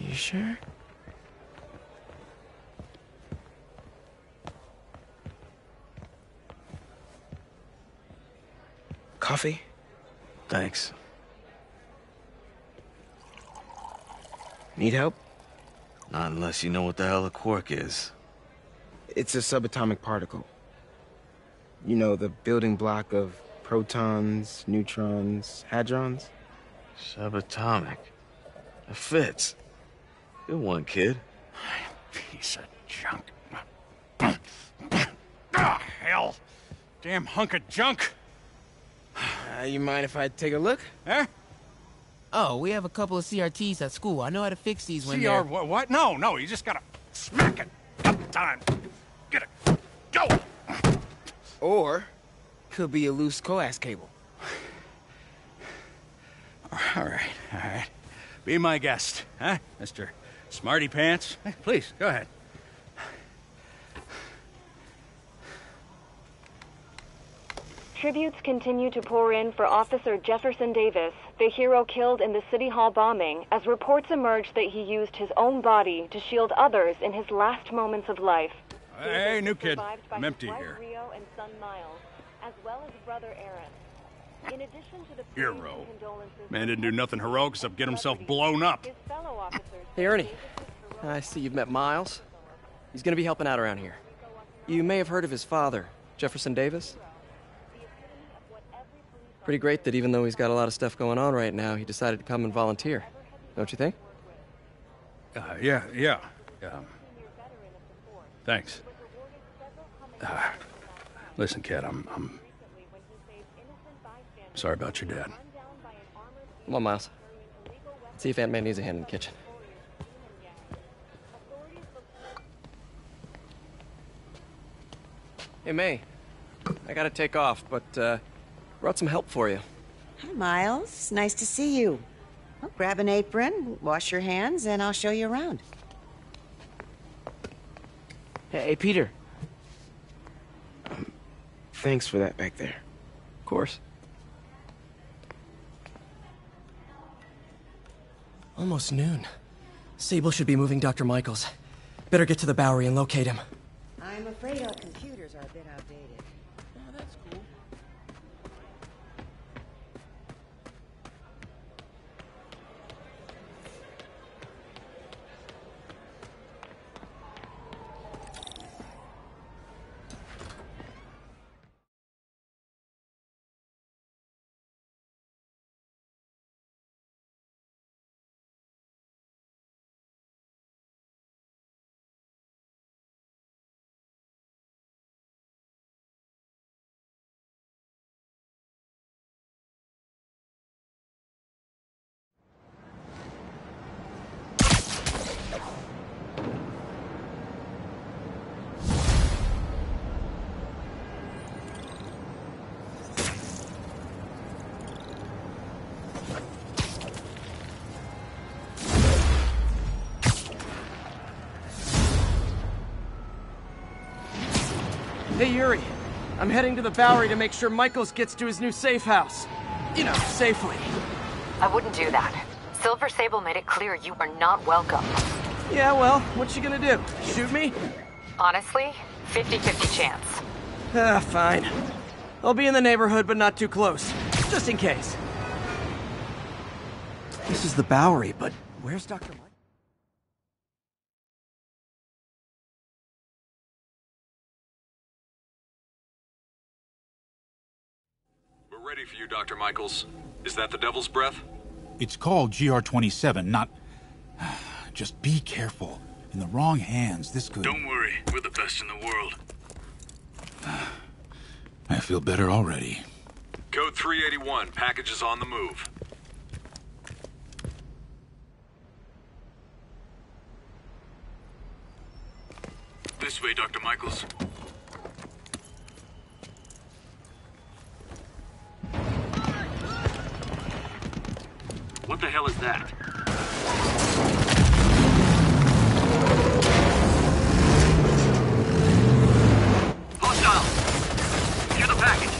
You sure? Coffee? Thanks. Need help? Not unless you know what the hell a quark is. It's a subatomic particle. You know, the building block of protons, neutrons, hadrons. Subatomic. It fits. Good one, kid. Piece of junk. Ah, hell. Damn hunk of junk. Uh, you mind if I take a look? Huh? Oh, we have a couple of CRTs at school. I know how to fix these when CR they're... what, what? No, no, you just gotta smack it. Up time. Get it. Go! Or, could be a loose coax cable. All right, all right. Be my guest, huh, Mr. Smarty Pants? Hey, Please, go ahead. Tributes continue to pour in for Officer Jefferson Davis, the hero killed in the City Hall bombing, as reports emerge that he used his own body to shield others in his last moments of life. Hey, new kid. I'm empty wife here. Rio and son Miles, as well as brother Aaron. In addition to the Hero. Man didn't do nothing heroic except get himself blown up. Hey, Ernie. I see you've met Miles. He's gonna be helping out around here. You may have heard of his father, Jefferson Davis. Pretty great that even though he's got a lot of stuff going on right now, he decided to come and volunteer. Don't you think? Uh, yeah, yeah. Um, thanks. Uh, listen, kid, I'm, I'm sorry about your dad. Come on, Miles. See if Aunt May needs a hand in the kitchen. Hey, May. I gotta take off, but uh, brought some help for you. Hi, Miles. Nice to see you. Well, grab an apron, wash your hands, and I'll show you around. Hey, hey, Peter. Um, thanks for that back there. Of course. Almost noon. Sable should be moving Dr. Michaels. Better get to the Bowery and locate him. I'm afraid our computers Hey, Yuri. I'm heading to the Bowery to make sure Michaels gets to his new safe house. You know, safely. I wouldn't do that. Silver Sable made it clear you are not welcome. Yeah, well, what you gonna do? Shoot me? Honestly, 50-50 chance. Ah, fine. I'll be in the neighborhood, but not too close. Just in case. This is the Bowery, but where's Dr. Mike? Ready for you, Dr. Michaels. Is that the Devil's Breath? It's called GR27, not. Just be careful. In the wrong hands, this could. Don't worry, we're the best in the world. I feel better already. Code 381, package is on the move. This way, Dr. Michaels. What the hell is that? Hostile! Secure the package.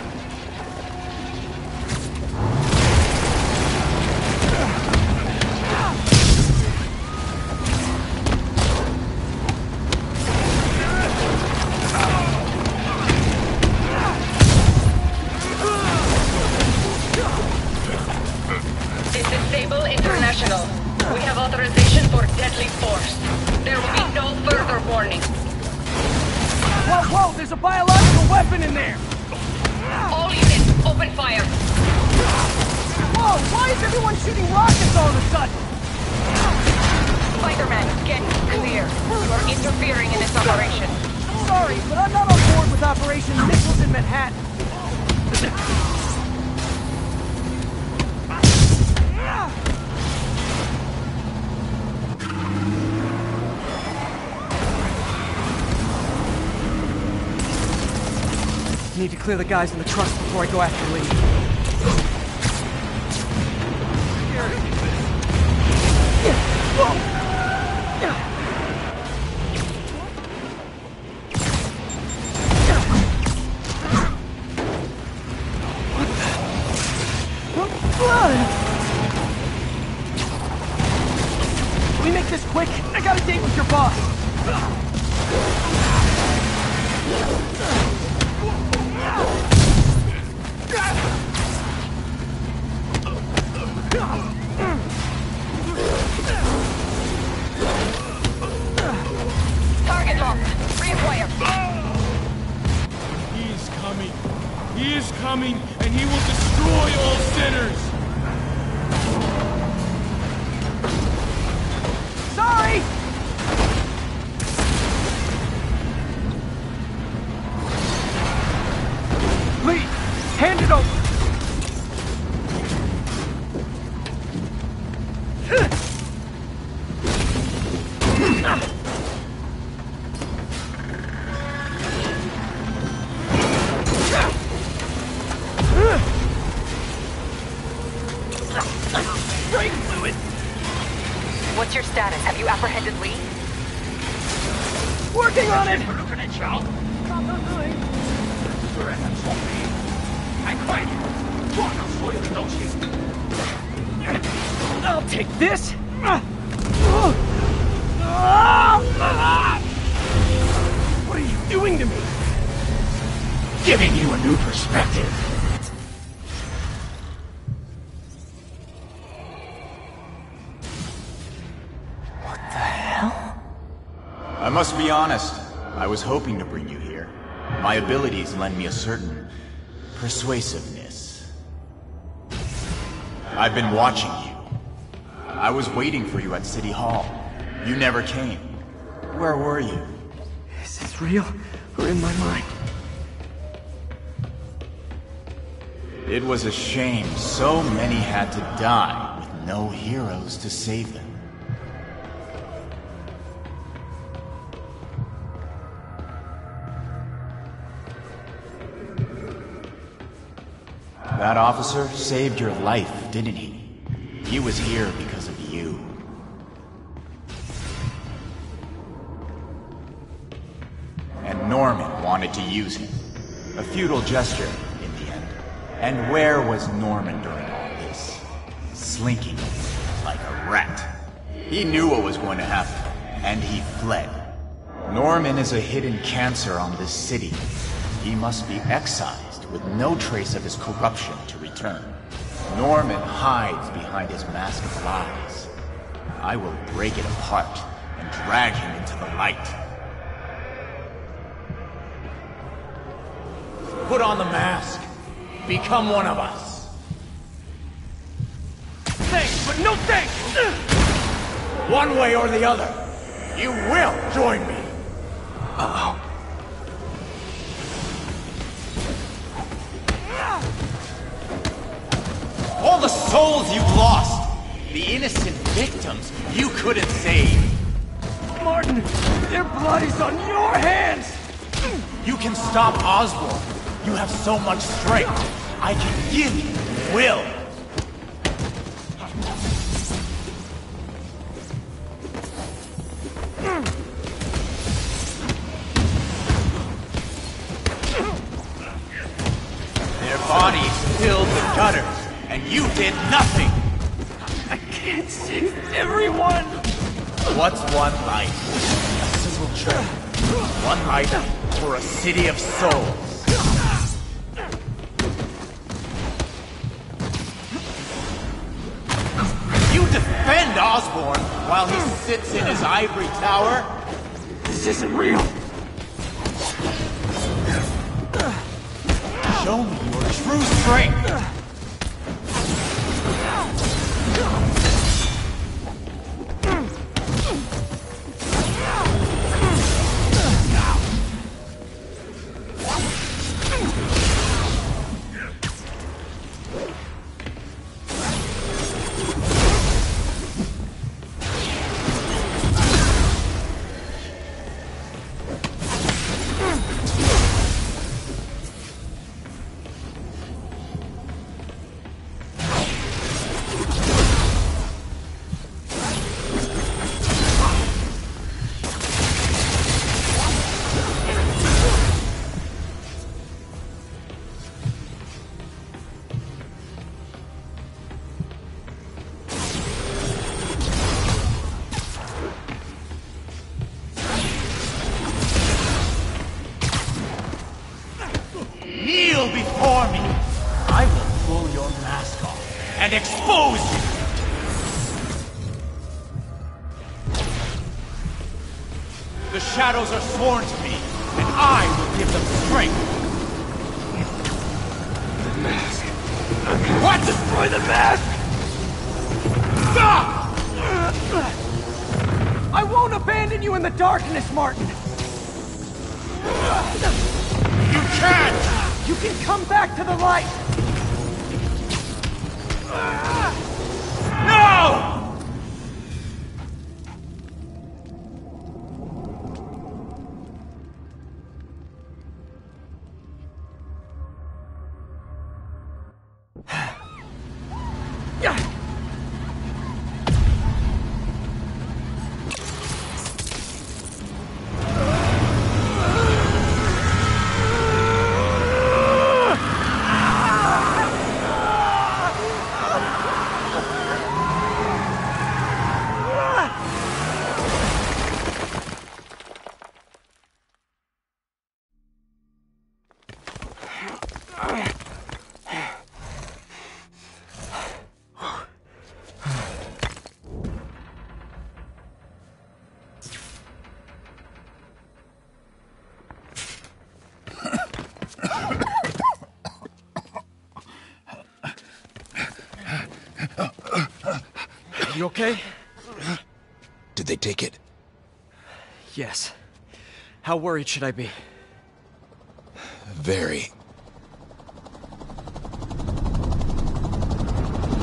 Clear the guys in the trucks before I go after Li. This! What are you doing to me? Giving you a new perspective. What the hell? I must be honest. I was hoping to bring you here. My abilities lend me a certain persuasiveness. I've been watching you. I was waiting for you at City Hall. You never came. Where were you? Is this real or in my mind? It was a shame so many had to die with no heroes to save them. That officer saved your life, didn't he? He was here because Norman wanted to use him. A futile gesture, in the end. And where was Norman during all this? Slinking like a rat. He knew what was going to happen, and he fled. Norman is a hidden cancer on this city. He must be excised with no trace of his corruption to return. Norman hides behind his mask of lies. I will break it apart and drag him into the light. Put on the mask. Become one of us. Thanks, but no thanks! One way or the other, you will join me. Uh-oh. All the souls you've lost, the innocent victims you couldn't save. Martin, their blood is on your hands! You can stop Osborn. You have so much strength. I can give you will. Their bodies filled the gutters, and you did nothing. I can't save everyone! What's one life? A single trip. One life for a city of souls. Defend Osborn while he sits in his ivory tower? This isn't real. Show me your true strength. Okay? Did they take it? Yes. How worried should I be? Very.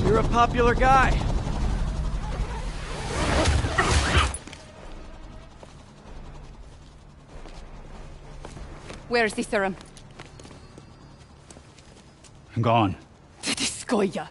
You're a popular guy. Where's the serum? I'm Gone. This Goya.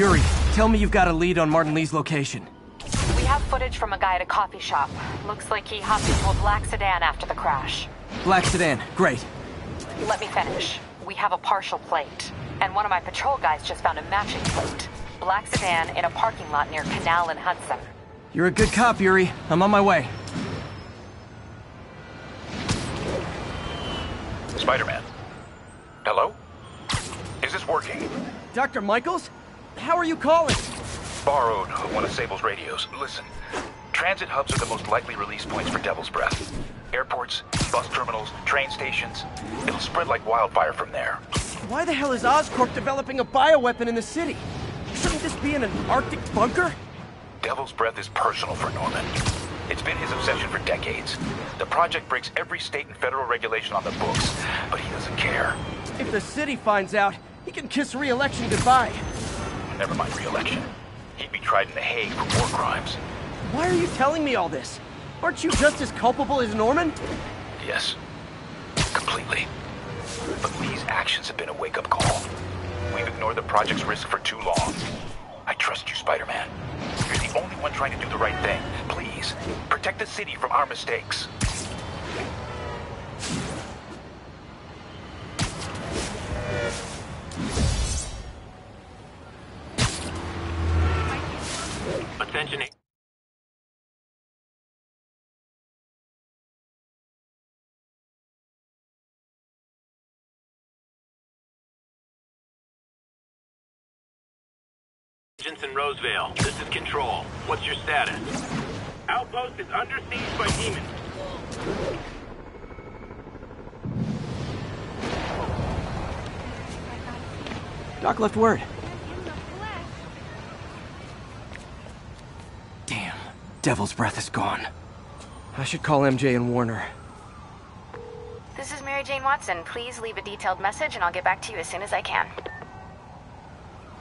Yuri, tell me you've got a lead on Martin Li's location. We have footage from a guy at a coffee shop. Looks like he hopped into a black sedan after the crash. Black sedan, great. Let me finish. We have a partial plate. And one of my patrol guys just found a matching plate. Black sedan in a parking lot near Canal and Hudson. You're a good cop, Yuri. I'm on my way. Spider-Man. Hello? Is this working? Dr. Michaels? How are you calling? Borrowed one of Sable's radios. Listen, transit hubs are the most likely release points for Devil's Breath. Airports, bus terminals, train stations. It'll spread like wildfire from there. Why the hell is Oscorp developing a bioweapon in the city? Shouldn't this be in an Arctic bunker? Devil's Breath is personal for Norman. It's been his obsession for decades. The project breaks every state and federal regulation on the books, but he doesn't care. If the city finds out, he can kiss re-election goodbye. Never mind re-election. He'd be tried in The Hague for war crimes. Why are you telling me all this? Aren't you just as culpable as Norman? Yes. Completely. But Li's actions have been a wake-up call. We've ignored the project's risk for too long. I trust you, Spider-Man. You're the only one trying to do the right thing. Please, protect the city from our mistakes. Attention. Agents in Rosevale, this is Control. What's your status? Outpost is under siege by demons. Doc left word. Damn, Devil's Breath is gone. I should call MJ and Warner. This is Mary Jane Watson. Please leave a detailed message and I'll get back to you as soon as I can.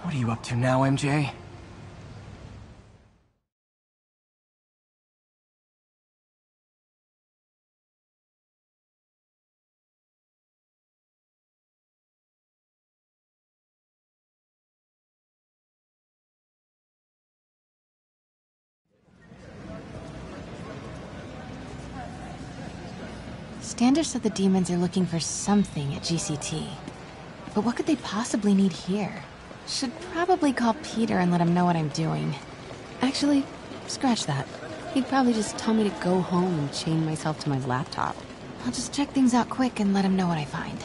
What are you up to now, MJ? Standish said the demons are looking for something at GCT. But what could they possibly need here? Should probably call Peter and let him know what I'm doing. Actually, scratch that. He'd probably just tell me to go home and chain myself to my laptop. I'll just check things out quick and let him know what I find.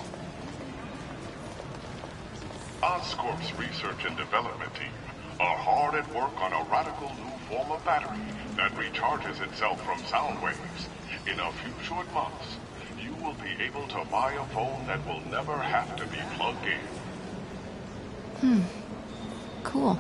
Oscorp's research and development team are hard at work on a radical new form of battery that recharges itself from sound waves. In a few short months, will be able to buy a phone that will never have to be plugged in. Hmm. Cool.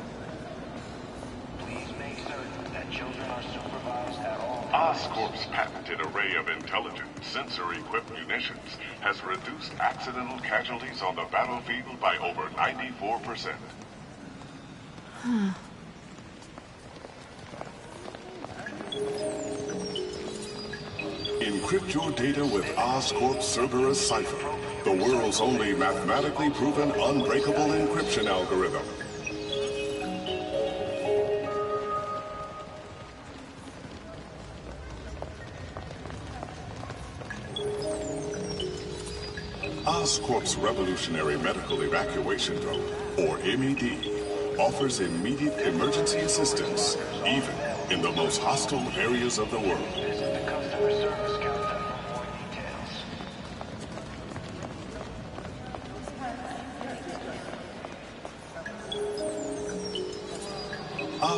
Please make certain that children are supervised at all. Oscorp's patented array of intelligent, sensor-equipped munitions has reduced accidental casualties on the battlefield by over 94%. Huh. Encrypt your data with Oscorp's Cerberus Cipher, the world's only mathematically proven unbreakable encryption algorithm. Oscorp's revolutionary medical evacuation drone, or MED, offers immediate emergency assistance, even in the most hostile areas of the world.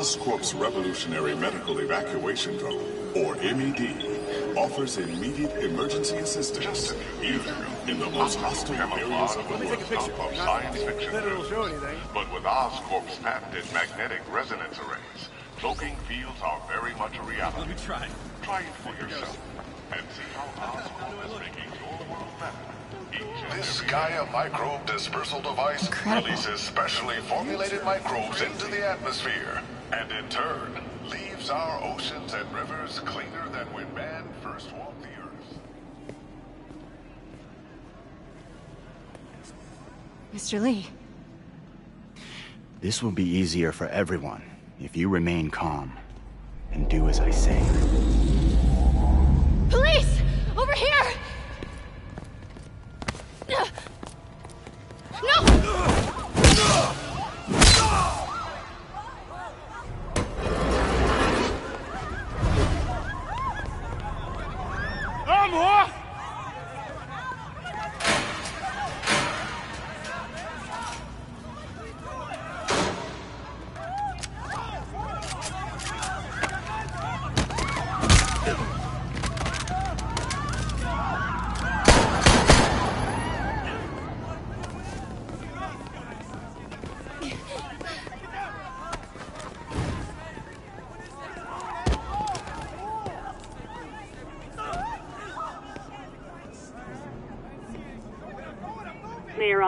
Oscorp's revolutionary medical evacuation drone, or MED, offers immediate emergency assistance, even in the most hostile areas of the world. Of science fiction news. But with Oscorp's patented magnetic resonance arrays, cloaking fields are very much a reality. Let me try. Try it for yourself and see how Oscorp is making your world better. This Gaia microbe dispersal device releases specially formulated microbes into the atmosphere, and in turn, leaves our oceans and rivers cleaner than when man first walked the earth. Mr. Li, This will be easier for everyone if you remain calm and do as I say. Police! Over here! No! I'm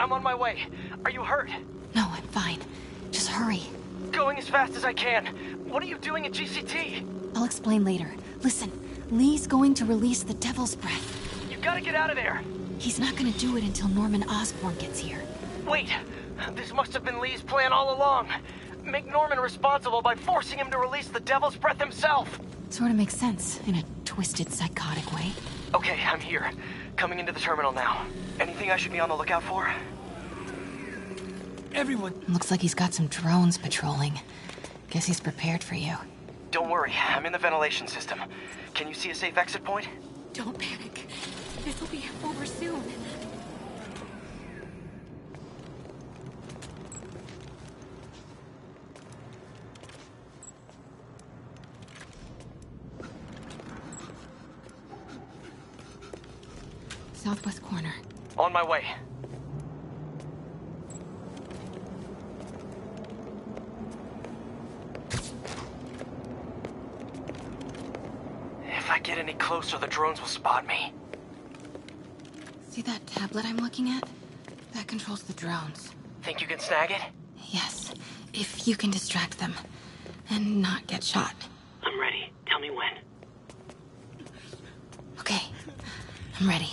I'm on my way. Are you hurt? No, I'm fine. Just hurry. Going as fast as I can. What are you doing at GCT? I'll explain later. Listen, Li's going to release the Devil's Breath. You gotta get out of there. He's not gonna do it until Norman Osborn gets here. Wait, this must have been Li's plan all along. Make Norman responsible by forcing him to release the Devil's Breath himself. Sort of makes sense, in a twisted, psychotic way. Okay, I'm here. Coming into the terminal now. Anything I should be on the lookout for? Everyone. Looks like he's got some drones patrolling. Guess he's prepared for you. Don't worry, I'm in the ventilation system. Can you see a safe exit point? Don't panic. This'll be over soon. On my way. If I get any closer, the drones will spot me. See that tablet I'm looking at? That controls the drones. Think you can snag it? Yes, if you can distract them. And not get shot. I'm ready. Tell me when. Okay, I'm ready.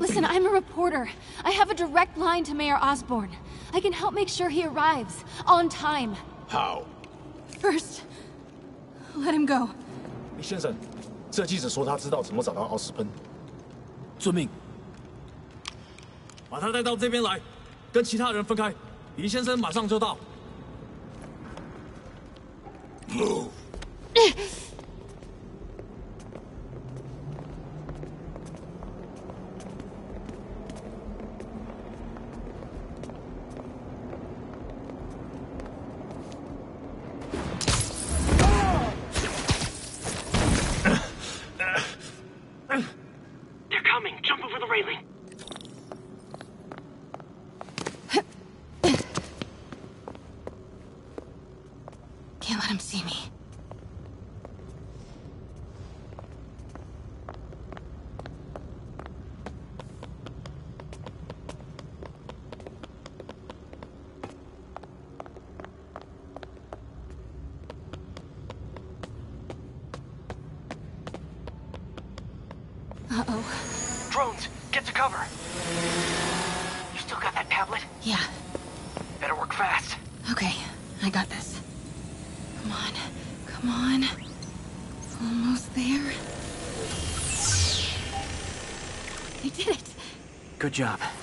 Listen, I'm a reporter. I have a direct line to Mayor Osborn. I can help make sure he arrives. On time. How? First, let him go. 先生，这记者说他知道怎么找到奥斯喷。遵命。把他带到这边来，跟其他人分开。于先生马上就到。Move.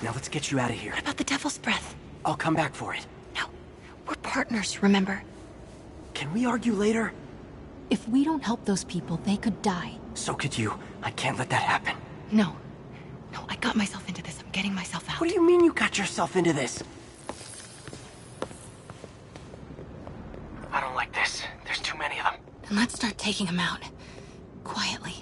Now let's get you out of here. What about the Devil's Breath? I'll come back for it. No. We're partners, remember? Can we argue later? If we don't help those people, they could die. So could you. I can't let that happen. No. No, I got myself into this. I'm getting myself out. What do you mean you got yourself into this? I don't like this. There's too many of them. Then let's start taking them out. Quietly.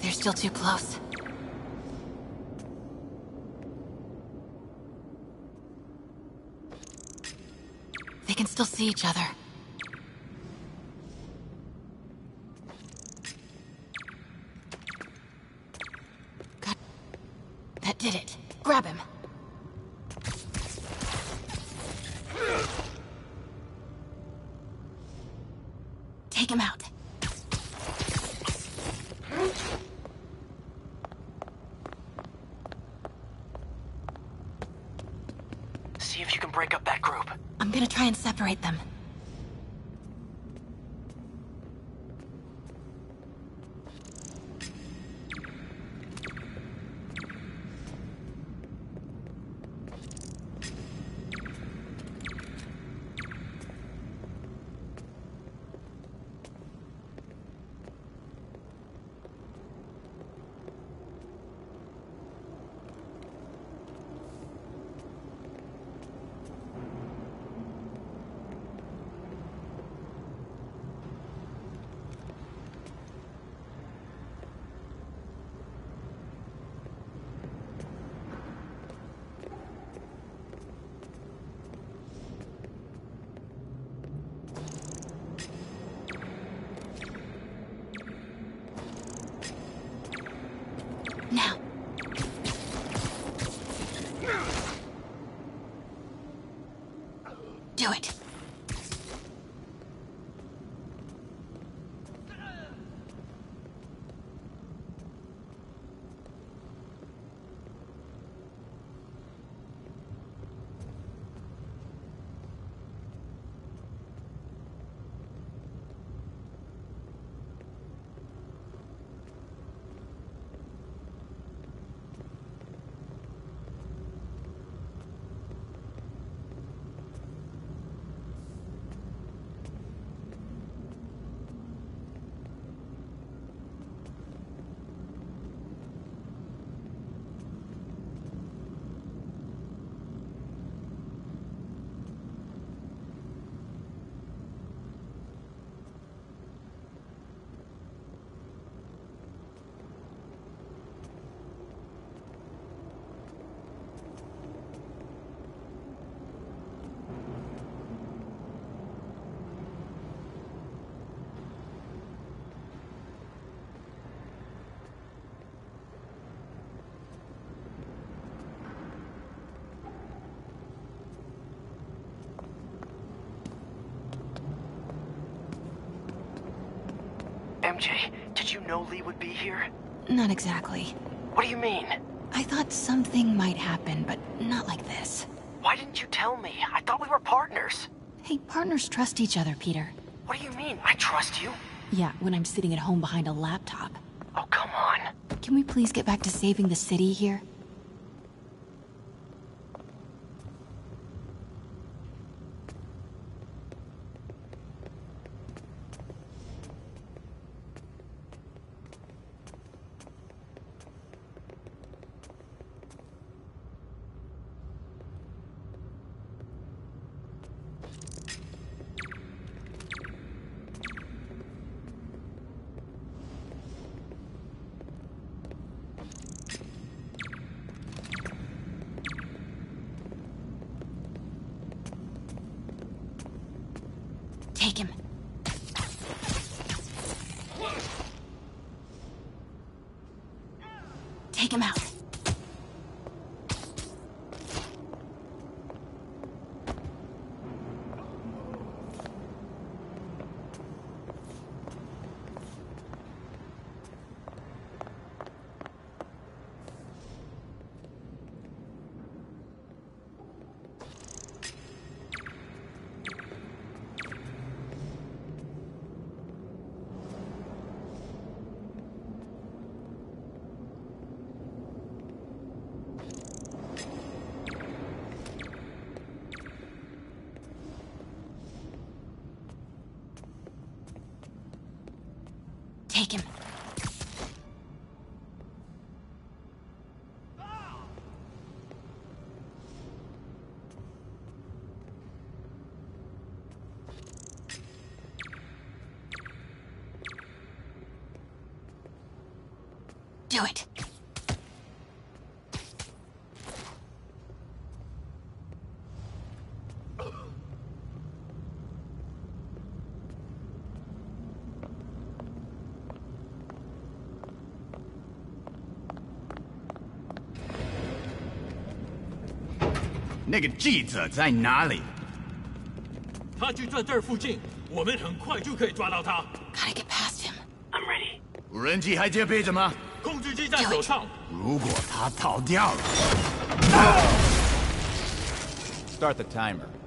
They're still too close. They can still see each other. MJ, did you know Li would be here? Not exactly. What do you mean? I thought something might happen, but not like this. Why didn't you tell me? I thought we were partners. Hey, partners trust each other, Peter. What do you mean? I trust you. Yeah, when I'm sitting at home behind a laptop. Oh, come on. Can we please get back to saving the city here? 那个记者在哪里？他就在这儿附近，我们很快就可以抓到他。Gotta get past him. I'm ready. 无人机还戒备着吗？控制机在手上。如果他逃掉了 Start the timer.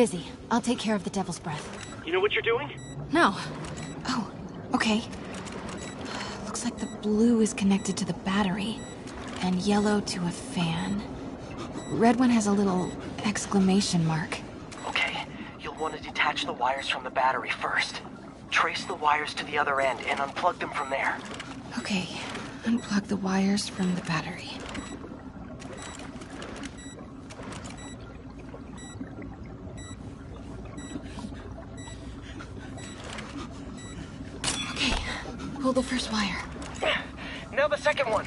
Busy. I'll take care of the Devil's Breath. You know what you're doing? No. Oh, okay. Looks like the blue is connected to the battery, and yellow to a fan. Red one has a little exclamation mark. Okay, you'll want to detach the wires from the battery first. Trace the wires to the other end and unplug them from there. Okay, unplug the wires from the battery. Okay, pull the first wire. Now the second one.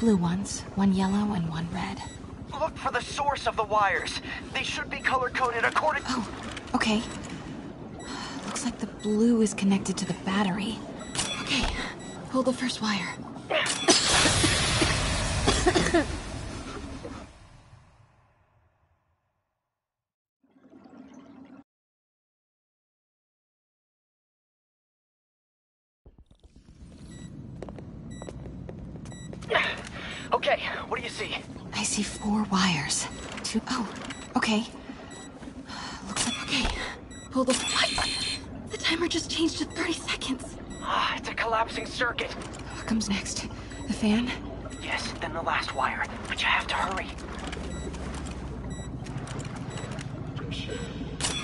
Blue ones, one yellow, and one red. Look for the source of the wires. They should be color-coded according- Oh, okay. Looks like the blue is connected to the battery. Okay, pull the first wire. Okay, what do you see? I see four wires. Two. Oh, okay. Looks like okay. Pull the. What? The timer just changed to 30 seconds. Ah, it's a collapsing circuit. What comes next? The fan? Yes, then the last wire. But you have to hurry.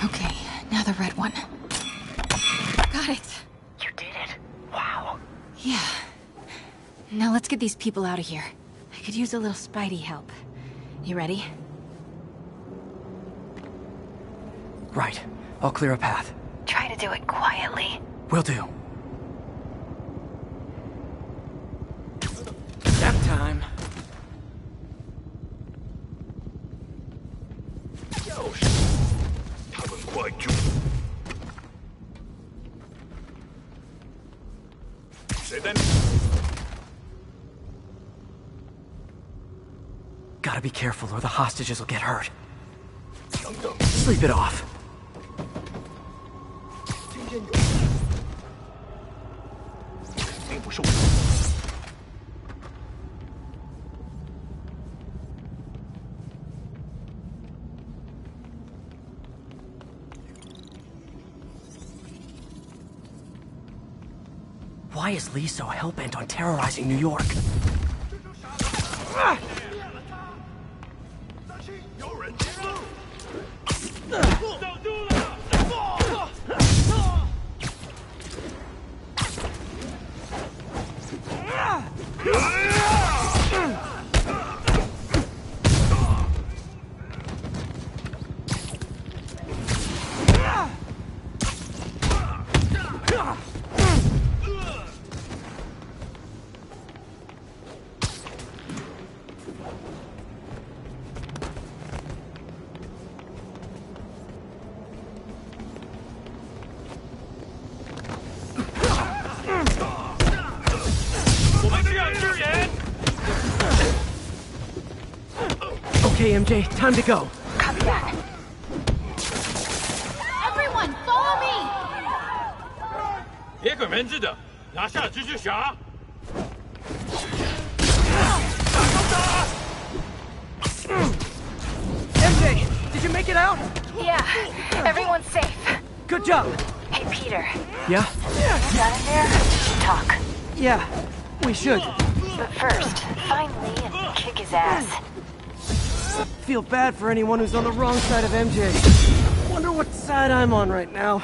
Okay, now the red one. Got it. You did it. Wow. Yeah. Now let's get these people out of here. Could use a little Spidey help. You ready? Right. I'll clear a path. Try to do it quietly. Will do. or the hostages will get hurt. Sleep it off. Why is Li so hell-bent on terrorizing New York? Ah! MJ, time to go. Copy that. Everyone, follow me! 别给门子的，拿下蜘蛛侠！ MJ, did you make it out? Yeah, everyone's safe. Good job. Hey, Peter. Yeah? You got in there? We should talk. Yeah, we should. Feel bad for anyone who's on the wrong side of MJ. Wonder what side I'm on right now.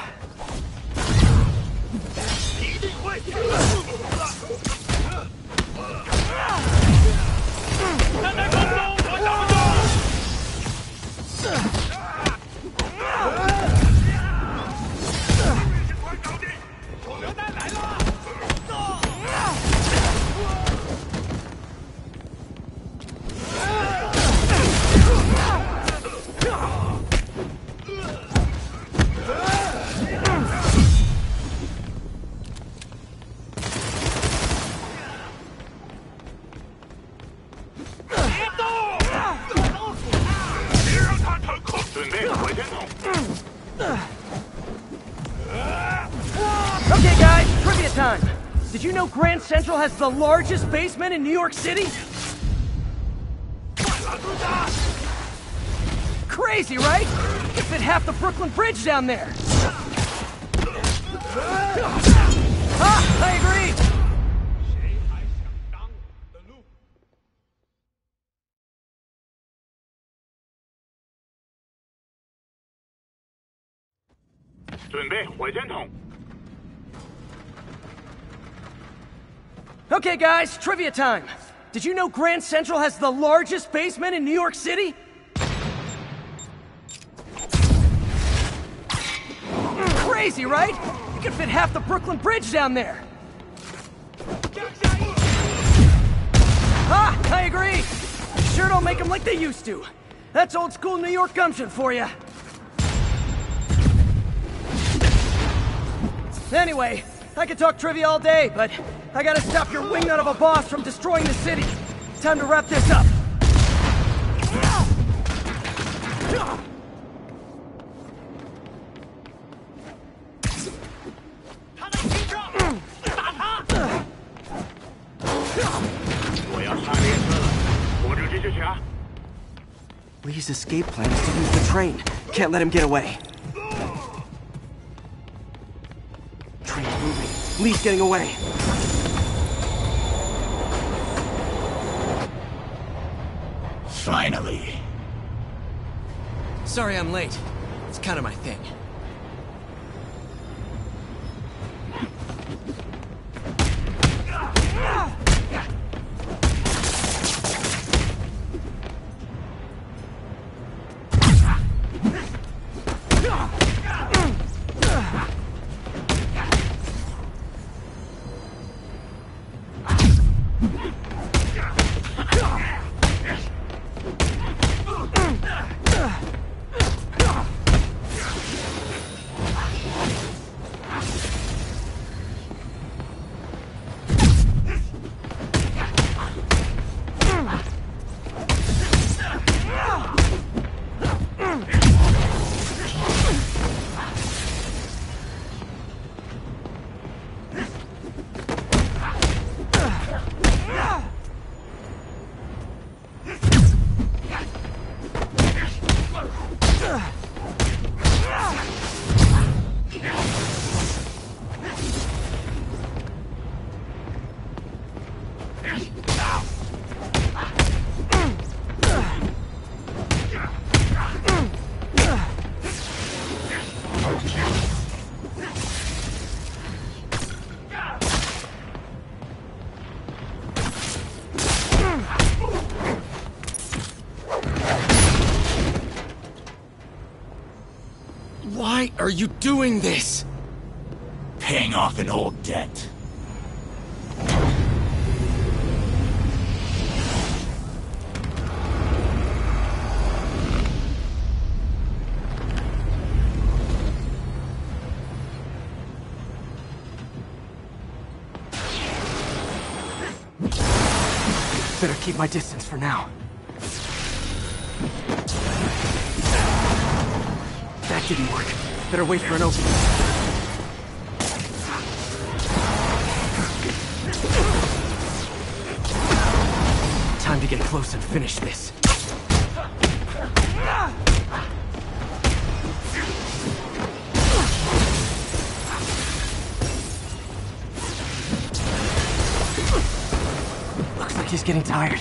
Has the largest basement in New York City? Crazy, right? Could fit half the Brooklyn Bridge down there. Okay, guys, trivia time. Did you know Grand Central has the largest basement in New York City? Crazy, right? You could fit half the Brooklyn Bridge down there. Ah, I agree. Sure don't make them like they used to. That's old school New York gumption for you. Anyway, I could talk trivia all day, but I gotta stop your wingnut of a boss from destroying the city. Time to wrap this up. Li's escape plan is to use the train. Can't let him get away. Train moving. Li's getting away. Sorry I'm late. It's kind of my thing. Are you doing this? Paying off an old debt. Better keep my distance for now. That didn't work. Better wait for an opening. Time to get close and finish this. Looks like he's getting tired.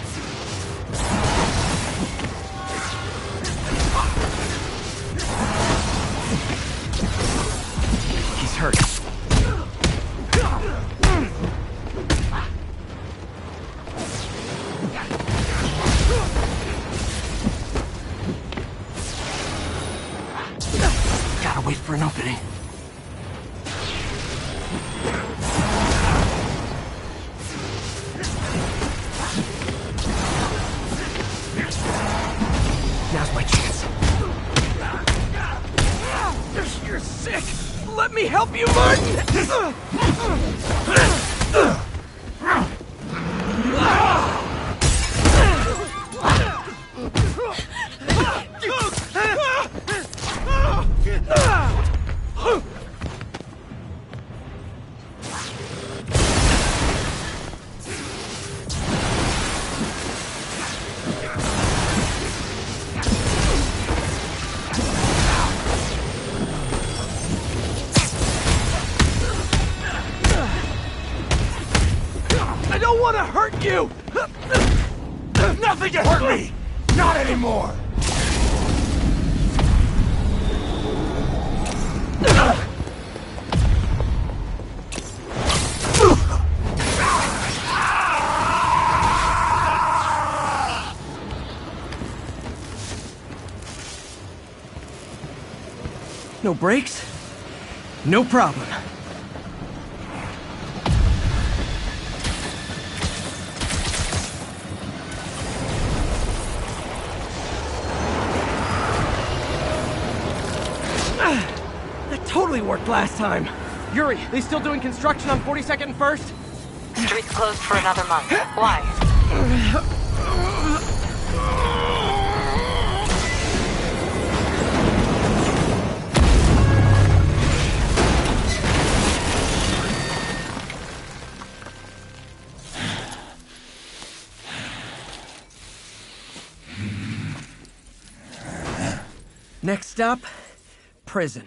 you! Nothing can hurt me! Not anymore! No brakes? No problem. Worked last time. Yuri, they still doing construction on 42nd and 1st? Street's closed for another month. Why? Next up, prison.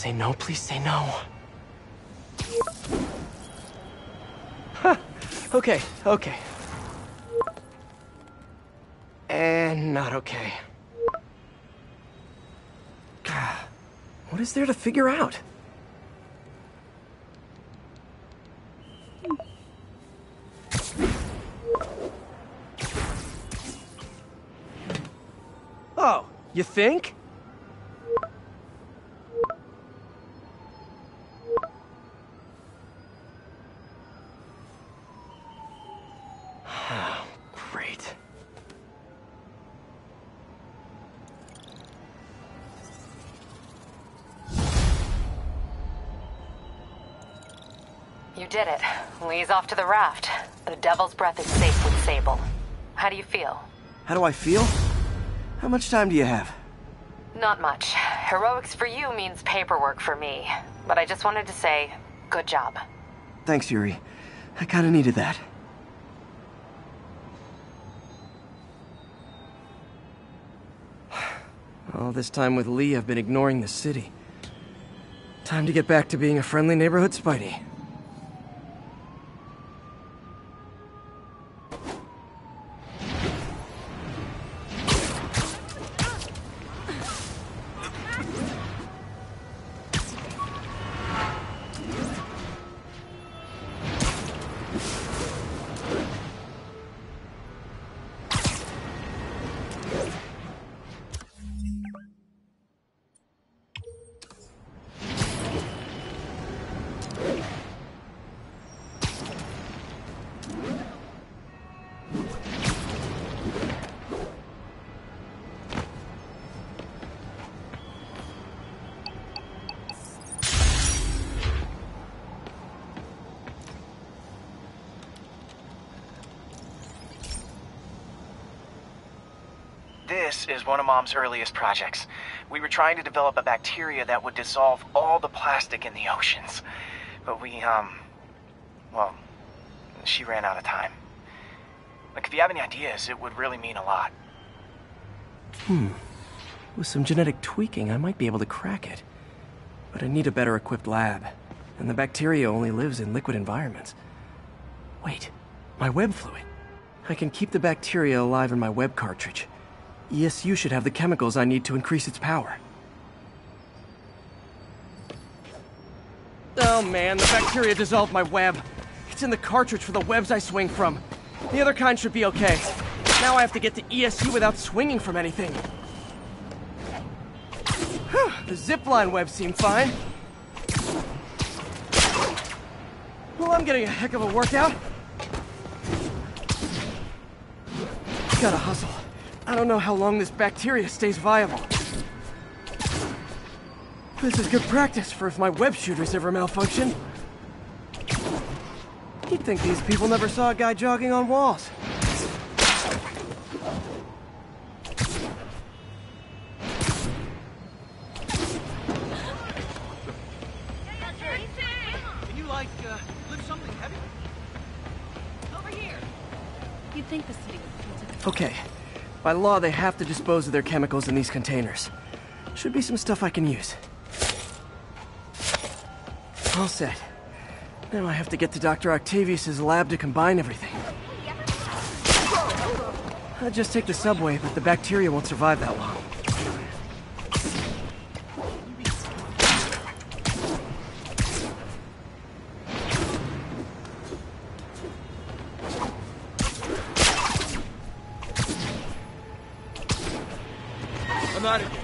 Say no, please say no. Huh. Okay, okay. And not okay. What is there to figure out? Oh, you think? You did it. Li's off to the raft. The Devil's Breath is safe with Sable. How do you feel? How do I feel? How much time do you have? Not much. Heroics for you means paperwork for me. But I just wanted to say, good job. Thanks, Yuri. I kinda needed that. All this time with Lee, I've been ignoring the city. Time to get back to being a friendly neighborhood Spidey. Earliest projects. We were trying to develop a bacteria that would dissolve all the plastic in the oceans. But we, um, well, she ran out of time. Like, if you have any ideas, it would really mean a lot. Hmm. With some genetic tweaking, I might be able to crack it. But I need a better equipped lab. And the bacteria only lives in liquid environments. Wait, my web fluid. I can keep the bacteria alive in my web cartridge. ESU should have the chemicals I need to increase its power. Oh man, the bacteria dissolved my web. It's in the cartridge for the webs I swing from. The other kind should be okay. Now I have to get to ESU without swinging from anything. Whew, the zipline webs seem fine. Well, I'm getting a heck of a workout. Gotta hustle. I don't know how long this bacteria stays viable. This is good practice for if my web shooters ever malfunction. You'd think these people never saw a guy jogging on walls. By law, they have to dispose of their chemicals in these containers. Should be some stuff I can use. All set. Now I have to get to Dr. Octavius's lab to combine everything. I'll just take the subway, but the bacteria won't survive that long. I'm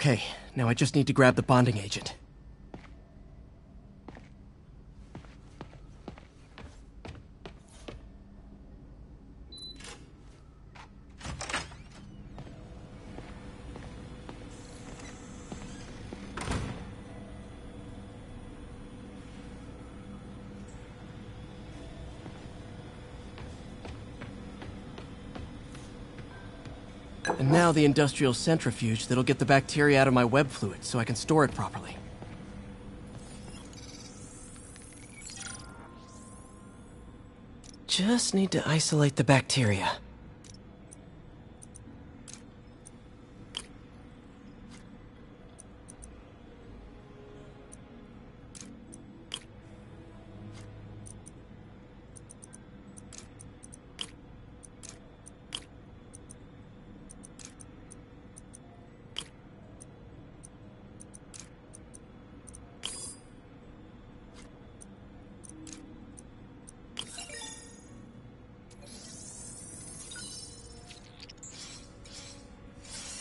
Okay, now I just need to grab the bonding agent. And now the industrial centrifuge that'll get the bacteria out of my web fluid so I can store it properly. Just need to isolate the bacteria.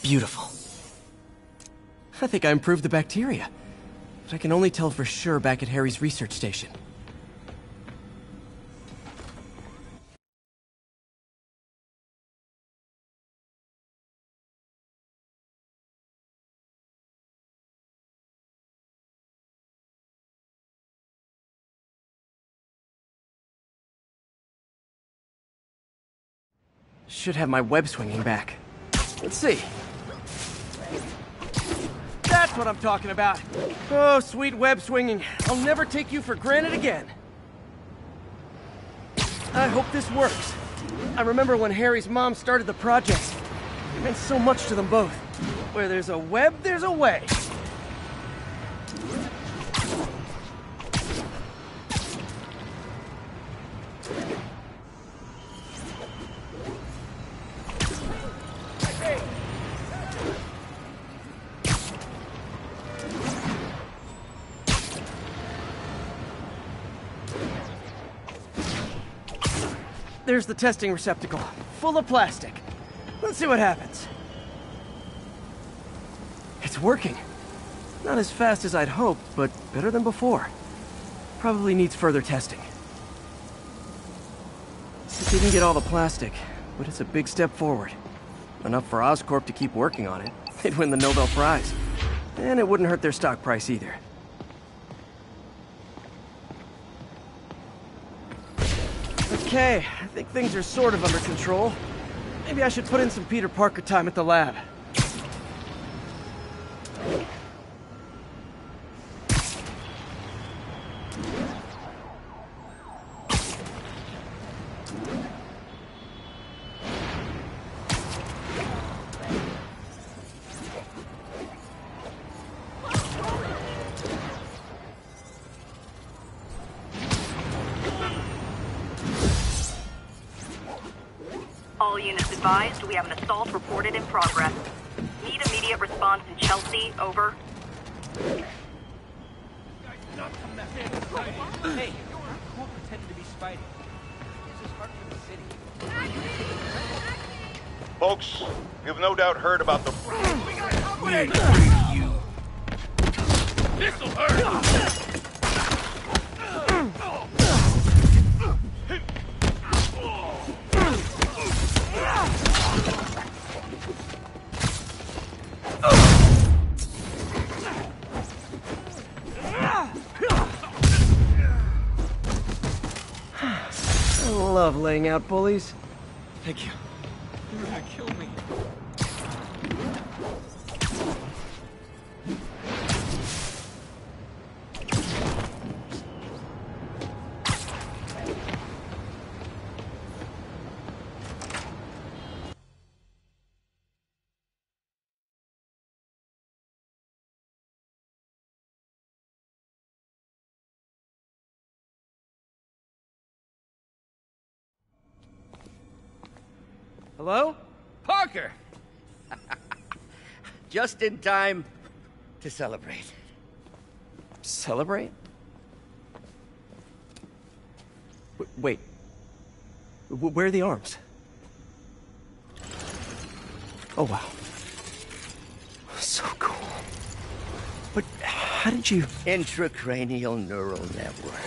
Beautiful. I think I improved the bacteria. But I can only tell for sure back at Harry's research station. Should have my web swinging back. Let's see. That's what I'm talking about. Oh, sweet web swinging. I'll never take you for granted again. I hope this works. I remember when Harry's mom started the project. It meant so much to them both. Where there's a web, there's a way. There's the testing receptacle, full of plastic. Let's see what happens. It's working. Not as fast as I'd hoped, but better than before. Probably needs further testing. It didn't get all the plastic, but it's a big step forward. Enough for Oscorp to keep working on it. They'd win the Nobel Prize. And it wouldn't hurt their stock price either. Okay, I think things are sort of under control. Maybe I should put in some Peter Parker time at the lab. Have an assault reported in progress. Need immediate response in Chelsea, over. Hey, who pretended to be Spidey? This is hard for the city. Folks, you've no doubt heard about the. Out bullies. Hello? Parker! Just in time to celebrate. Celebrate? W wait. W where are the arms? Oh, wow. So cool. But how did you... Intracranial neural network.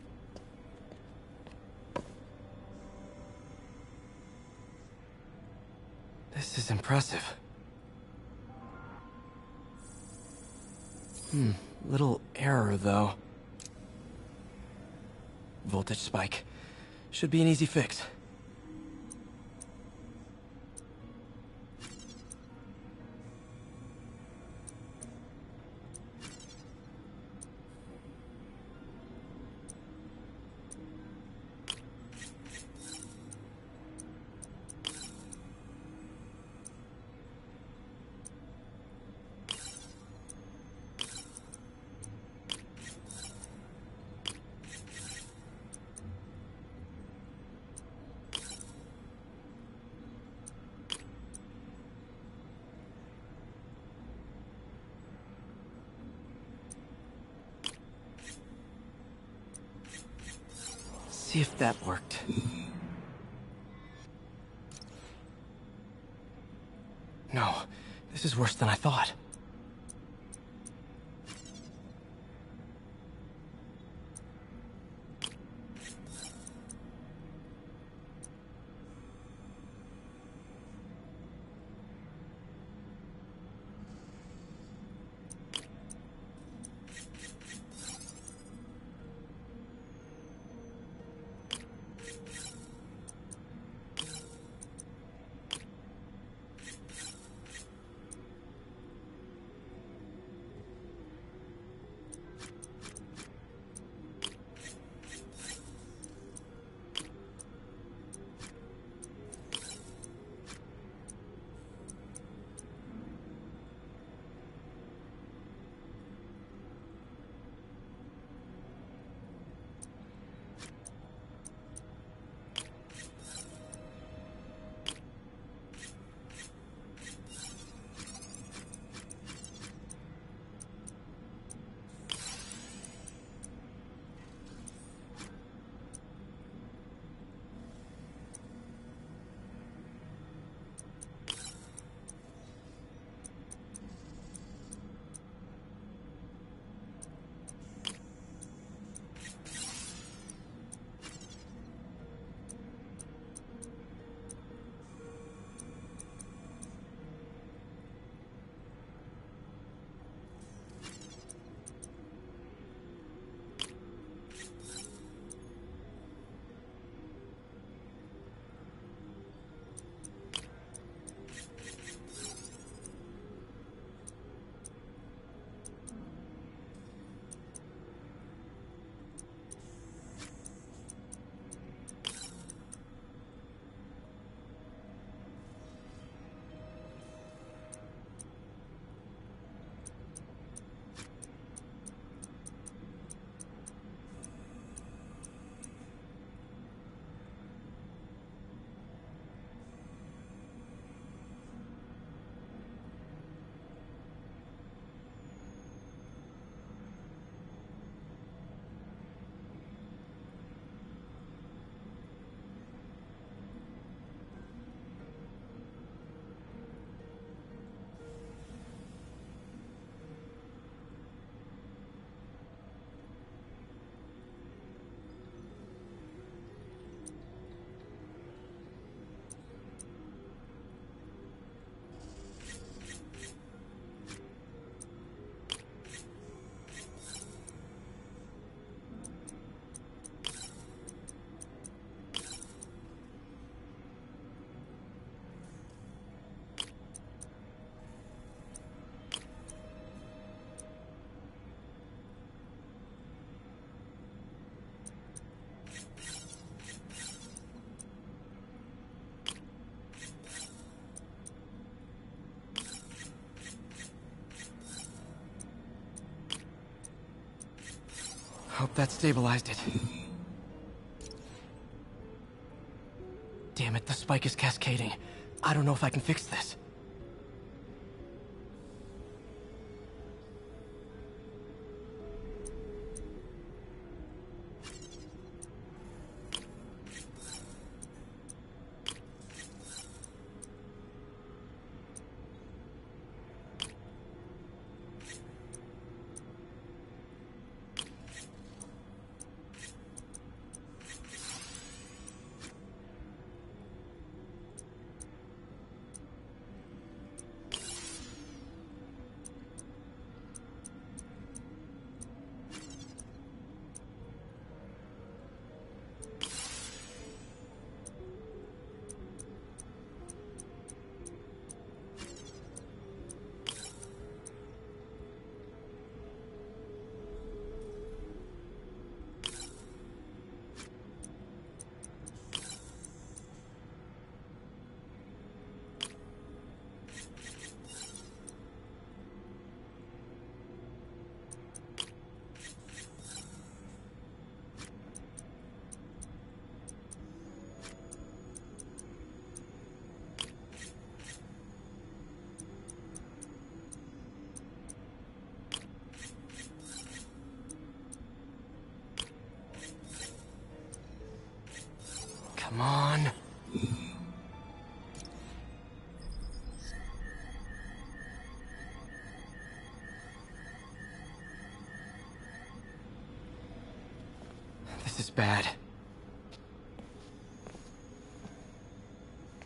This is impressive. Hmm, little error, though. Voltage spike. Should be an easy fix. See if that worked. No, this is worse than I thought. Hope that stabilized it. Damn it, the spike is cascading. I don't know if I can fix this.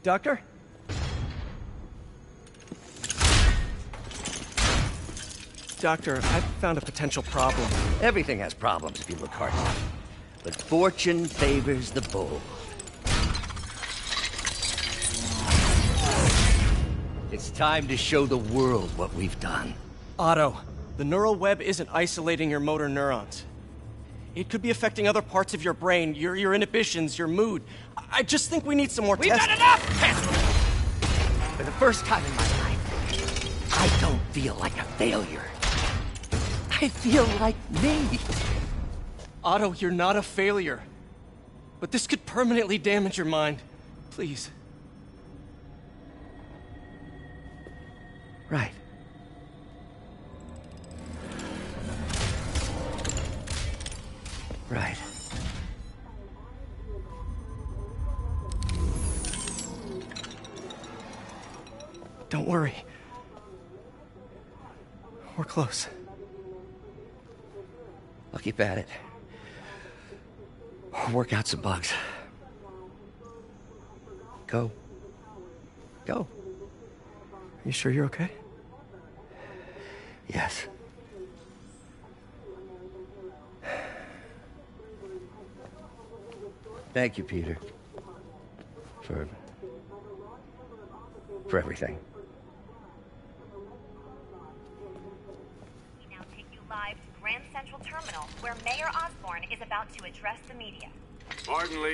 Doctor? Doctor, I've found a potential problem. Everything has problems if you look hard enough. But fortune favors the bold. It's time to show the world what we've done. Otto, the neural web isn't isolating your motor neurons. It could be affecting other parts of your brain, your, your inhibitions, your mood. I just think we need some more We've done enough! First time in my life, I don't feel like a failure. I feel like me. Otto, you're not a failure. But this could permanently damage your mind. Please. Close. I'll keep at it. Work out some bugs. Go. Go. Are You sure you're okay? Yes. Thank you, Peter. For. for everything. We now take you live to Grand Central Terminal, where Mayor Osborn is about to address the media. Martin Li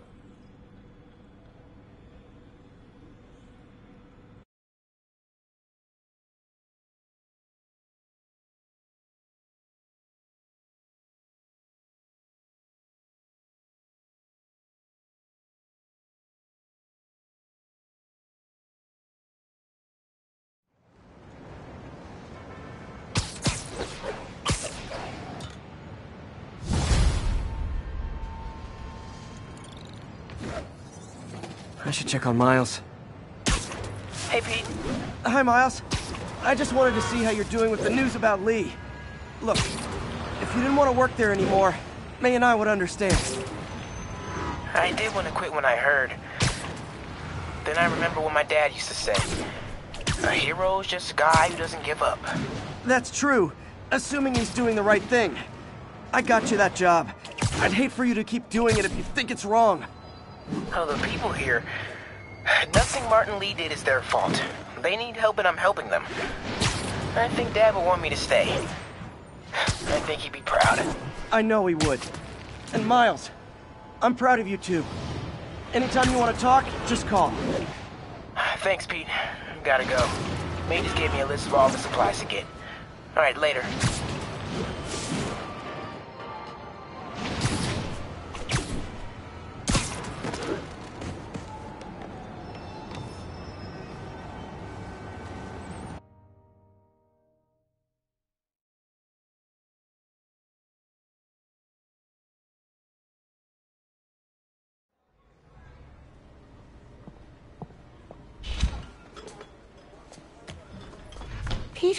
Check on Miles. Hey, Pete. Hi, Miles. I just wanted to see how you're doing with the news about Li. Look, if you didn't want to work there anymore, May and I would understand. I did want to quit when I heard. Then I remember what my dad used to say. A hero's just a guy who doesn't give up. That's true, assuming he's doing the right thing. I got you that job. I'd hate for you to keep doing it if you think it's wrong. Oh, the people here. Nothing Martin Li did is their fault. They need help and I'm helping them. I think Dad would want me to stay. I think he'd be proud. I know he would. And Miles, I'm proud of you too. Anytime you want to talk, just call. Thanks, Pete. Gotta go. May just gave me a list of all the supplies to get. Alright, later.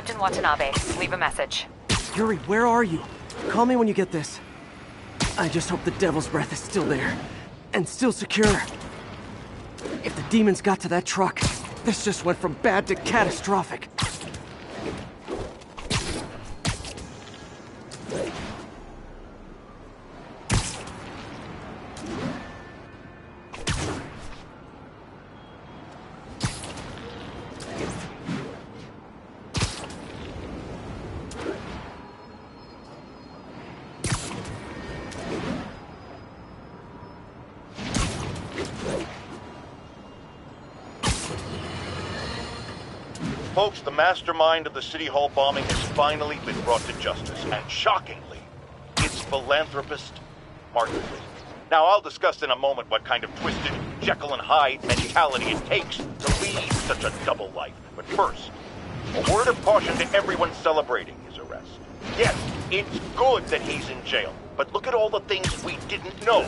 Captain Watanabe, leave a message. Yuri, where are you? Call me when you get this. I just hope the Devil's Breath is still there. And still secure. If the demons got to that truck, this just went from bad to catastrophic. Folks, the mastermind of the City Hall bombing has finally been brought to justice, and shockingly, it's philanthropist Martin Li. Now, I'll discuss in a moment what kind of twisted Jekyll and Hyde mentality it takes to lead such a double life. But first, a word of caution to everyone celebrating his arrest. Yes, it's good that he's in jail, but look at all the things we didn't know.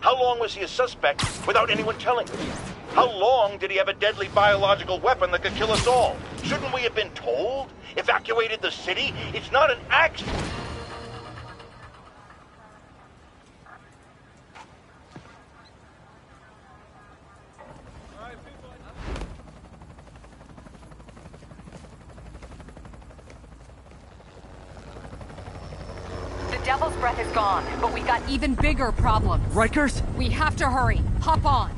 How long was he a suspect without anyone telling us? How long did he have a deadly biological weapon that could kill us all? Shouldn't we have been told? Evacuated the city? It's not an accident. The Devil's Breath is gone, but we got even bigger problems. Rikers? We have to hurry. Hop on.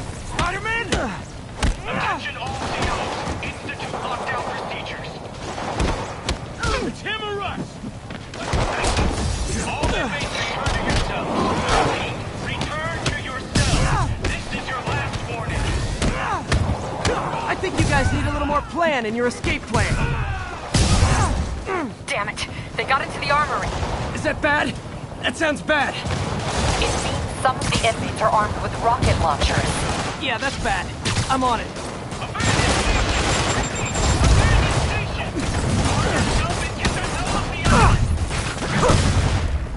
think you guys need a little more plan in your escape plan. Damn it. They got into the armory. Is that bad? That sounds bad. It seems some of the inmates are armed with rocket launchers. Yeah, that's bad. I'm on it.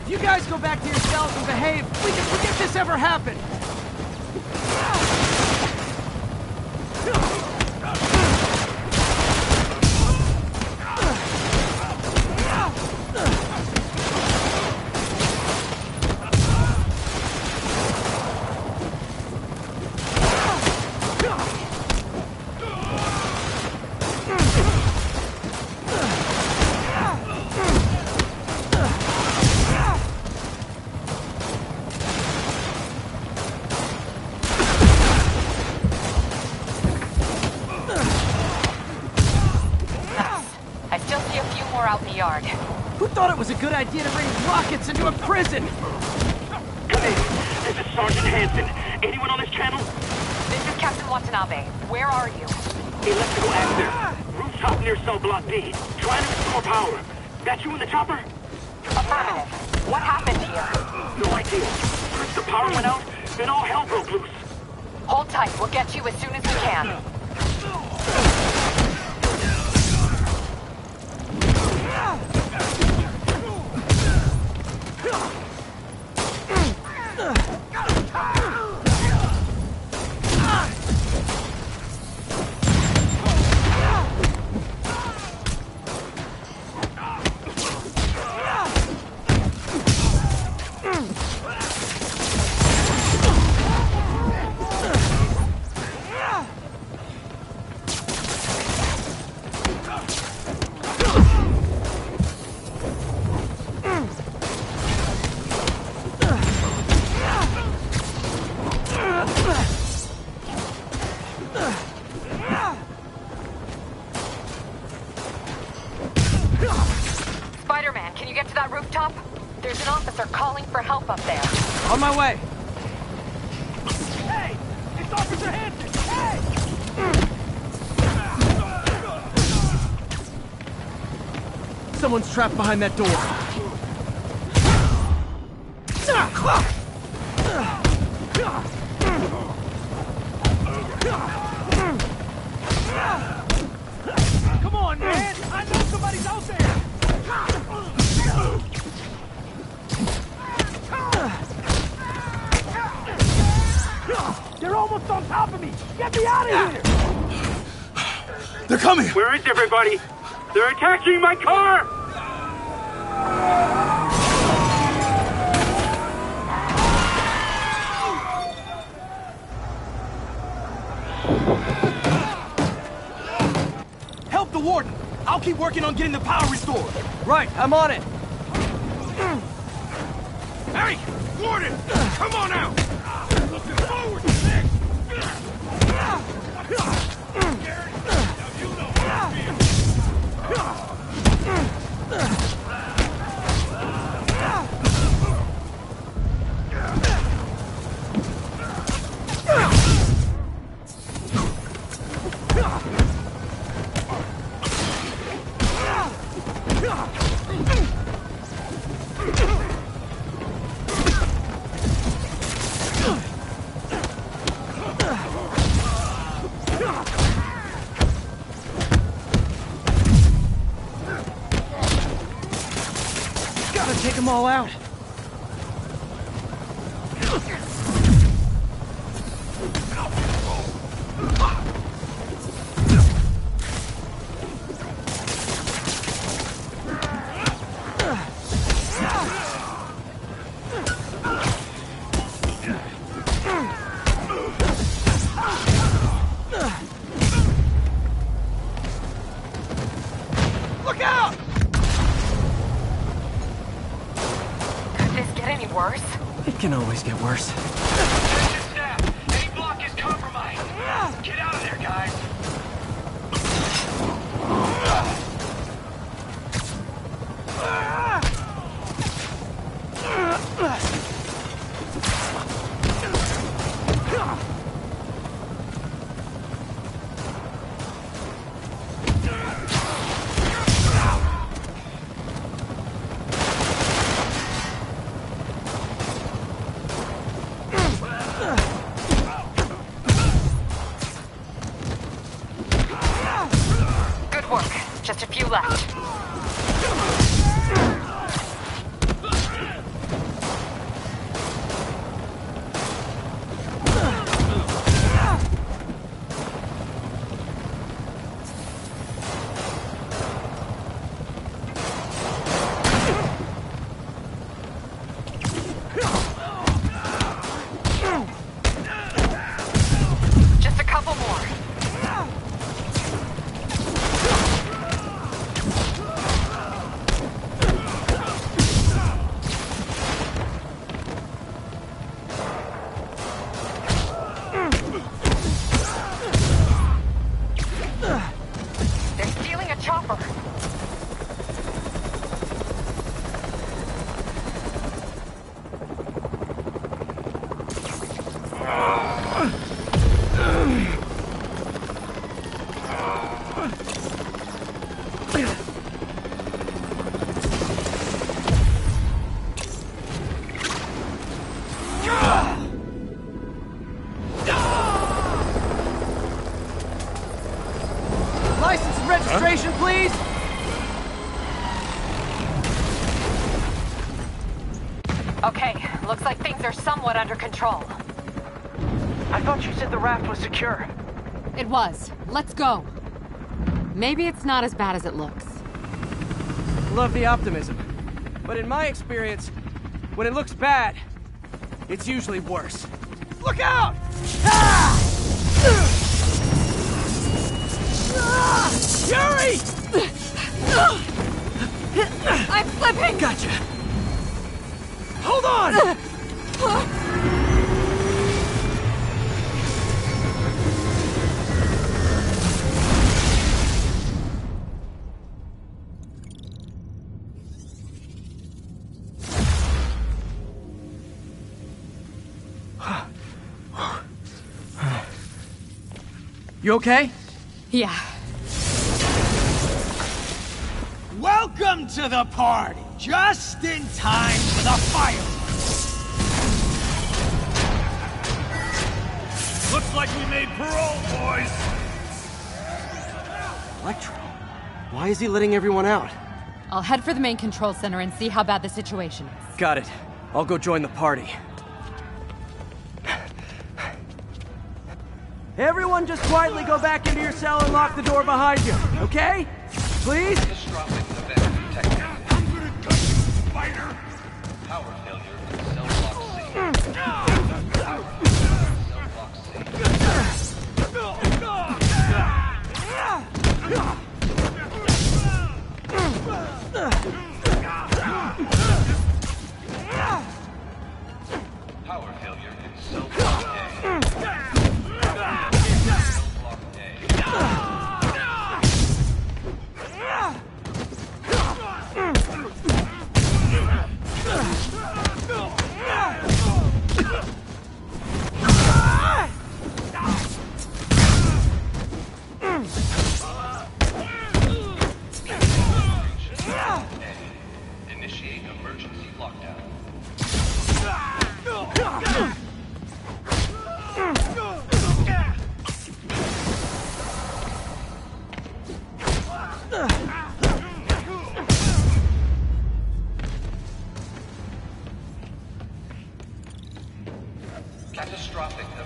If you guys go back to your cells and behave, we can forget this ever happened. Someone's trapped behind that door. Come on, man! I know somebody's out there! They're almost on top of me! Get me out of here! They're coming! Where is everybody? They're attacking my car! Help the warden. I'll keep working on getting the power restored. Right, I'm on it. Raft was secure. It was. Let's go. Maybe it's not as bad as it looks. Love the optimism. But in my experience, when it looks bad, it's usually worse. Look out! Ah! Ah! Yuri! I'm slipping! Gotcha. You okay? Yeah. Welcome to the party! Just in time for the fireworks! Looks like we made parole, boys. Electro? Why is he letting everyone out? I'll head for the main control center and see how bad the situation is. Got it. I'll go join the party. Just quietly go back into your cell and lock the door behind you, okay? Please?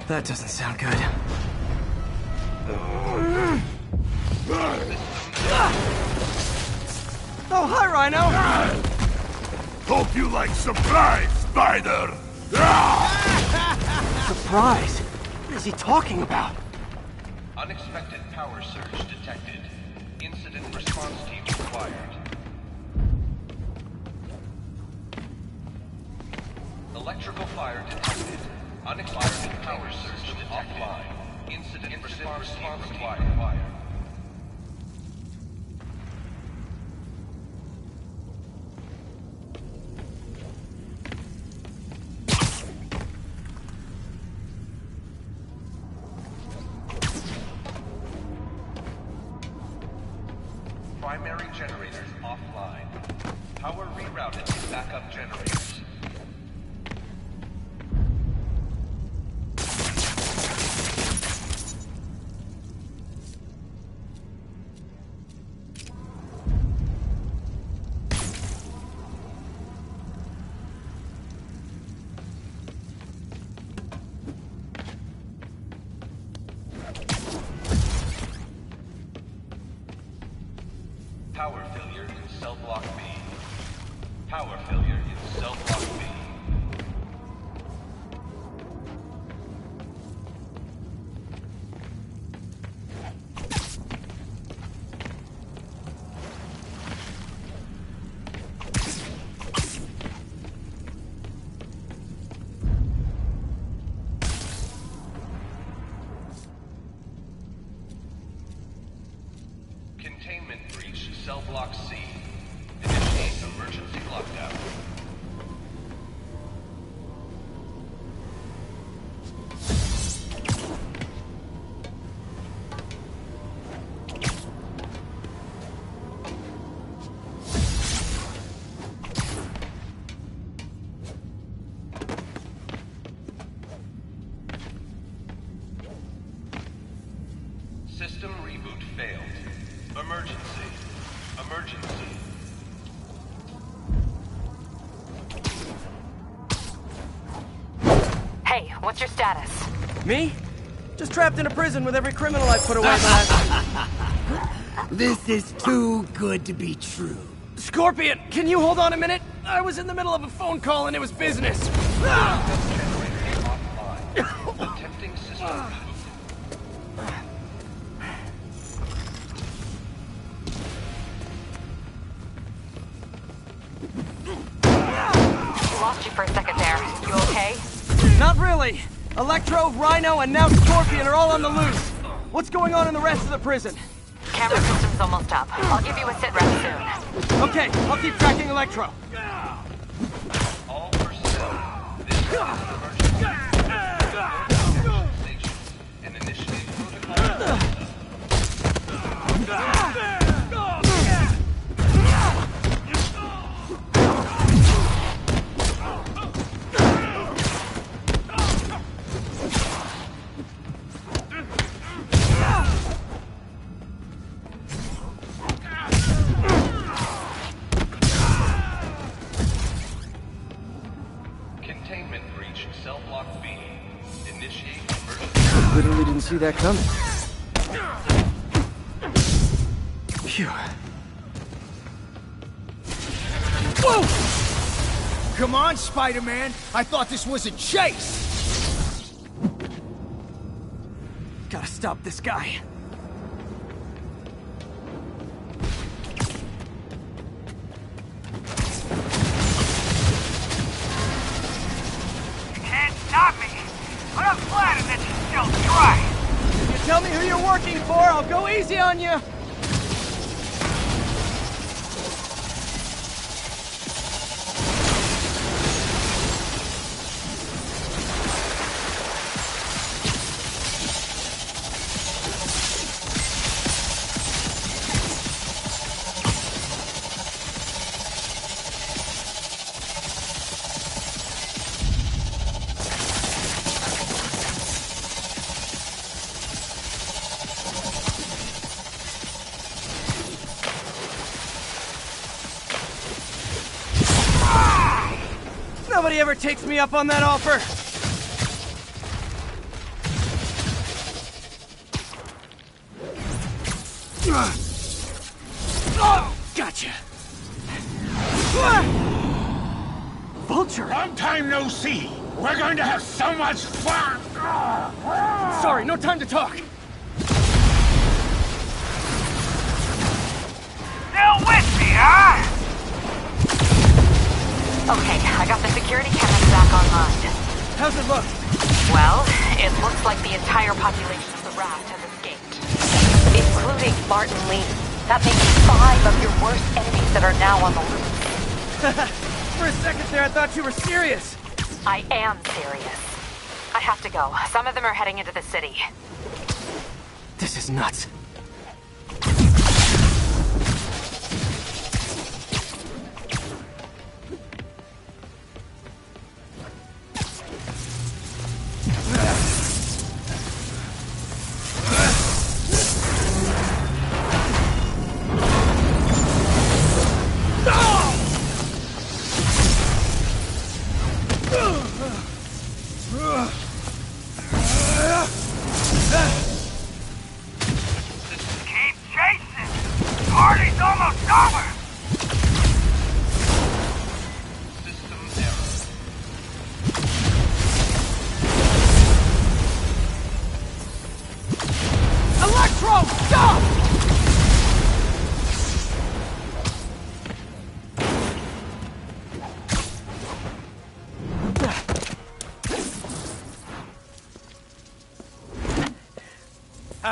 That doesn't sound good. What's your status? Me? Just trapped in a prison with every criminal I put away last. This is too good to be true. Scorpion, can you hold on a minute? I was in the middle of a phone call and it was business. Ah! Rhino, and now Scorpion are all on the loose. What's going on in the rest of the prison? Camera system's almost up. I'll give you a sit rep soon. Okay, I'll keep tracking Electro. See that coming. Phew. Whoa! Come on, Spider-Man. I thought this was a chase. Gotta stop this guy. On you. Takes me up on that offer. Them are heading into the city. This is nuts.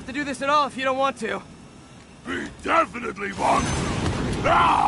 Have to do this at all if you don't want to. We definitely want to. Now!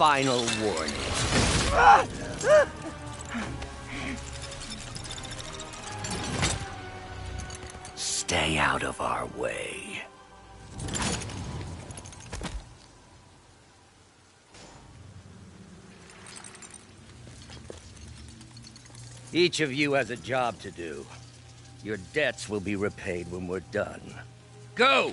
Final warning. Stay out of our way. Each of you has a job to do. Your debts will be repaid when we're done. Go!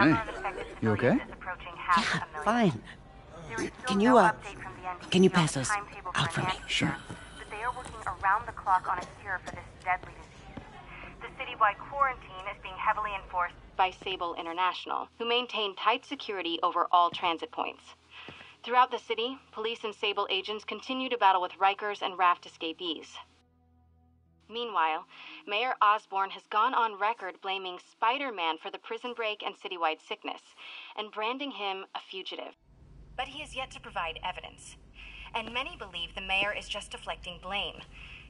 Hey, you civilians okay? is approaching half a million. Fine. There is still Can you, uh, update from the NTC can you pass the those out for me? Sure. But they are working around the clock on a cure for this deadly disease. The citywide quarantine is being heavily enforced by Sable International, who maintain tight security over all transit points. Throughout the city, police and Sable agents continue to battle with Rikers and Raft escapees. Meanwhile, Mayor Osborn has gone on record blaming Spider Man for the prison break and citywide sickness, and branding him a fugitive. But he has yet to provide evidence. And many believe the mayor is just deflecting blame,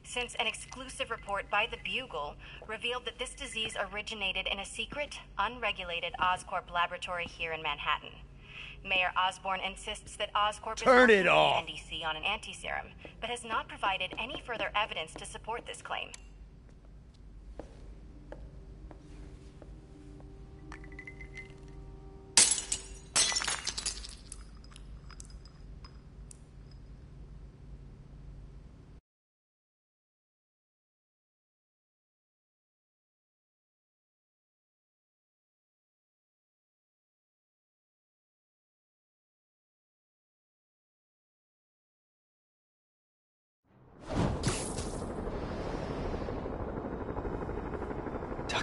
since an exclusive report by the Bugle revealed that this disease originated in a secret, unregulated Oscorp laboratory here in Manhattan. Mayor Osborn insists that Oscorp Turn is it off. NDC on an anti-serum, but has not provided any further evidence to support this claim.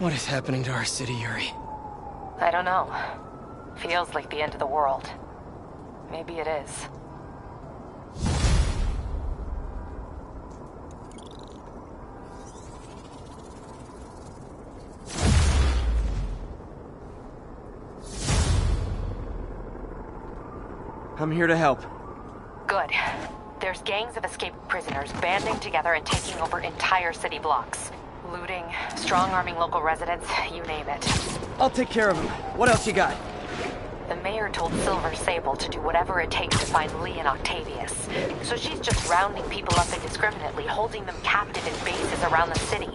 What is happening to our city, Yuri? I don't know. Feels like the end of the world. Maybe it is. I'm here to help. Good. There's gangs of escaped prisoners banding together and taking over entire city blocks. Looting, strong-arming local residents, you name it. I'll take care of him. What else you got? The mayor told Silver Sable to do whatever it takes to find Li and Octavius. So she's just rounding people up indiscriminately, holding them captive in bases around the city.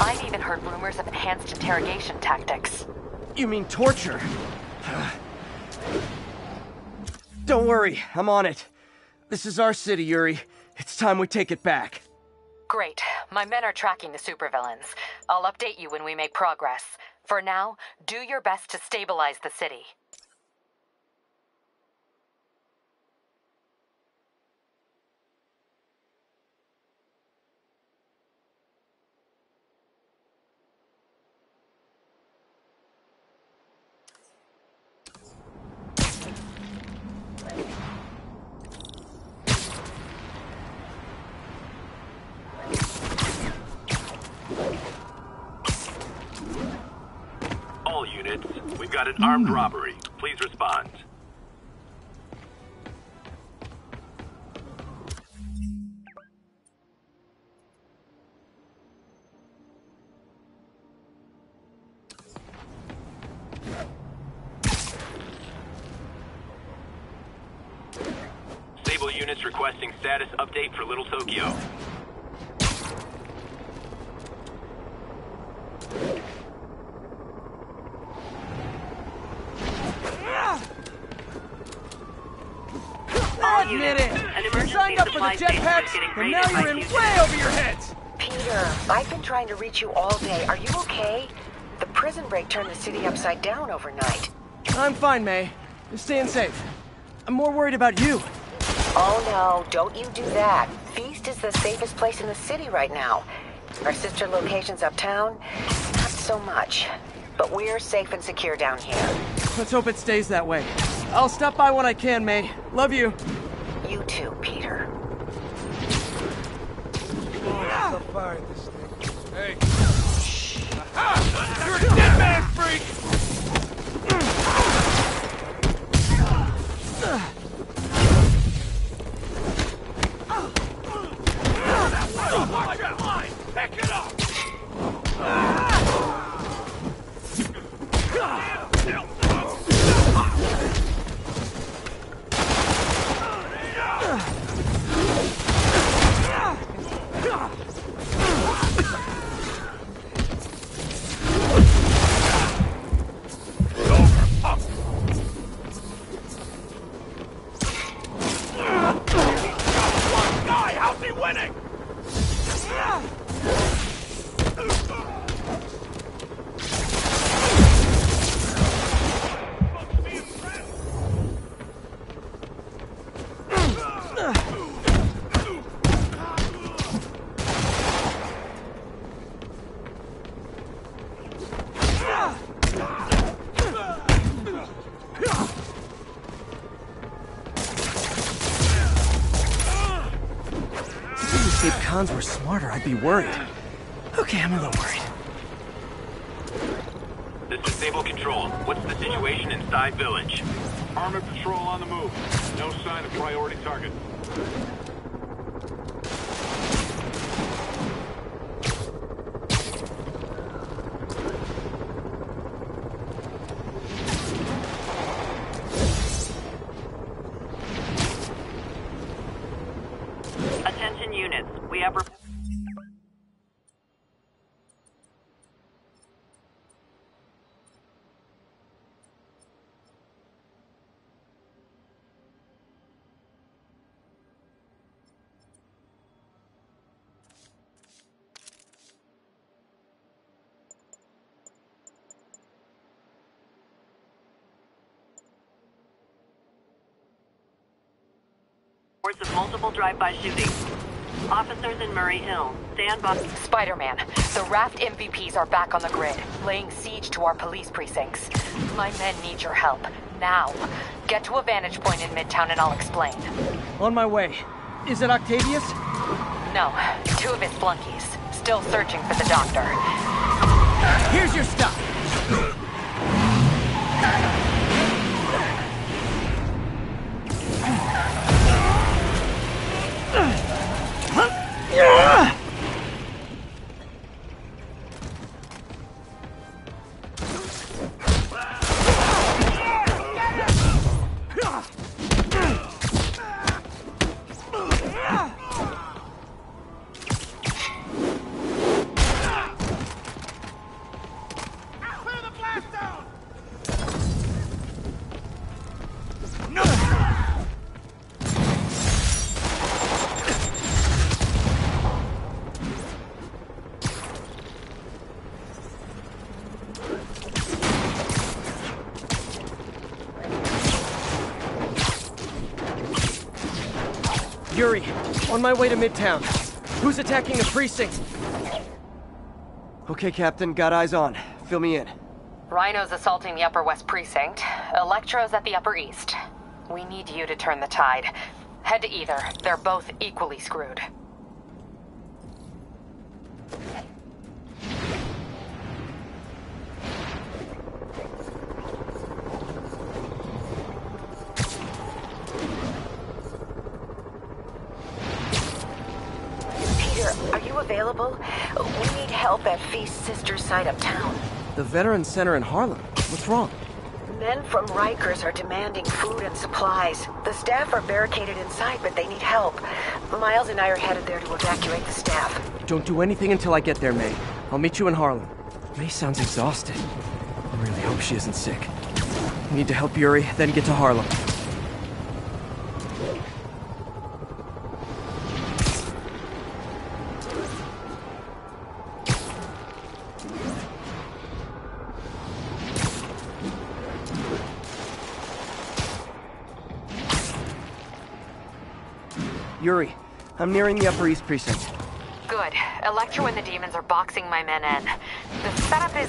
I've even heard rumors of enhanced interrogation tactics. You mean torture? Don't worry, I'm on it. This is our city, Yuri. It's time we take it back. Great. My men are tracking the supervillains. I'll update you when we make progress. For now, do your best to stabilize the city. All units, we've got an armed hmm. robbery. Please respond. Sable units requesting status update for Little Tokyo. Admit it! You signed up for the jetpacks, and now you're in way over your heads! Peter, I've been trying to reach you all day. Are you okay? The prison break turned the city upside down overnight. I'm fine, May. You're staying safe. I'm more worried about you. Oh no, don't you do that. Feast is the safest place in the city right now. Our sister locations uptown, not so much. But we're safe and secure down here. Let's hope it stays that way. I'll stop by when I can, May. Love you. You too, Peter. So fire this thing. Hey. You're a dead man, freak! Watch out! Line! Pick be worried. Okay, I'm a little worried. This is Sable Control. What's the situation inside Village? Armored patrol on the move. No sign of priority target. Attention units. We have... Rep- Reports of multiple drive-by shootings. Officers in Murray Hill. Stand by. Spider-Man, the Raft MVPs are back on the grid, laying siege to our police precincts. My men need your help. Now. Get to a vantage point in Midtown and I'll explain. On my way. Is it Octavius? No, two of his flunkies. Still searching for the doctor. Here's your stuff. Yuri, on my way to Midtown. Who's attacking the precinct? Okay, Captain, got eyes on. Fill me in. Rhino's assaulting the Upper West Precinct. Electro's at the Upper East. We need you to turn the tide. Head to either. They're both equally screwed. Sister's site uptown. The Veterans Center in Harlem. What's wrong? Men from Rikers are demanding food and supplies. The staff are barricaded inside, but they need help. Miles and I are headed there to evacuate the staff. Don't do anything until I get there, May. I'll meet you in Harlem. May sounds exhausted. I really hope she isn't sick. I need to help Yuri, then get to Harlem. I'm nearing the Upper East Precinct. Good. Electro and the demons are boxing my men in. The setup is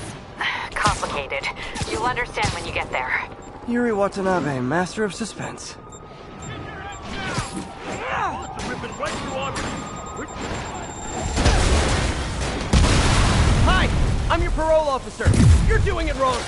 complicated. You'll understand when you get there. Yuri Watanabe, master of suspense. Hi! I'm your parole officer! You're doing it wrong!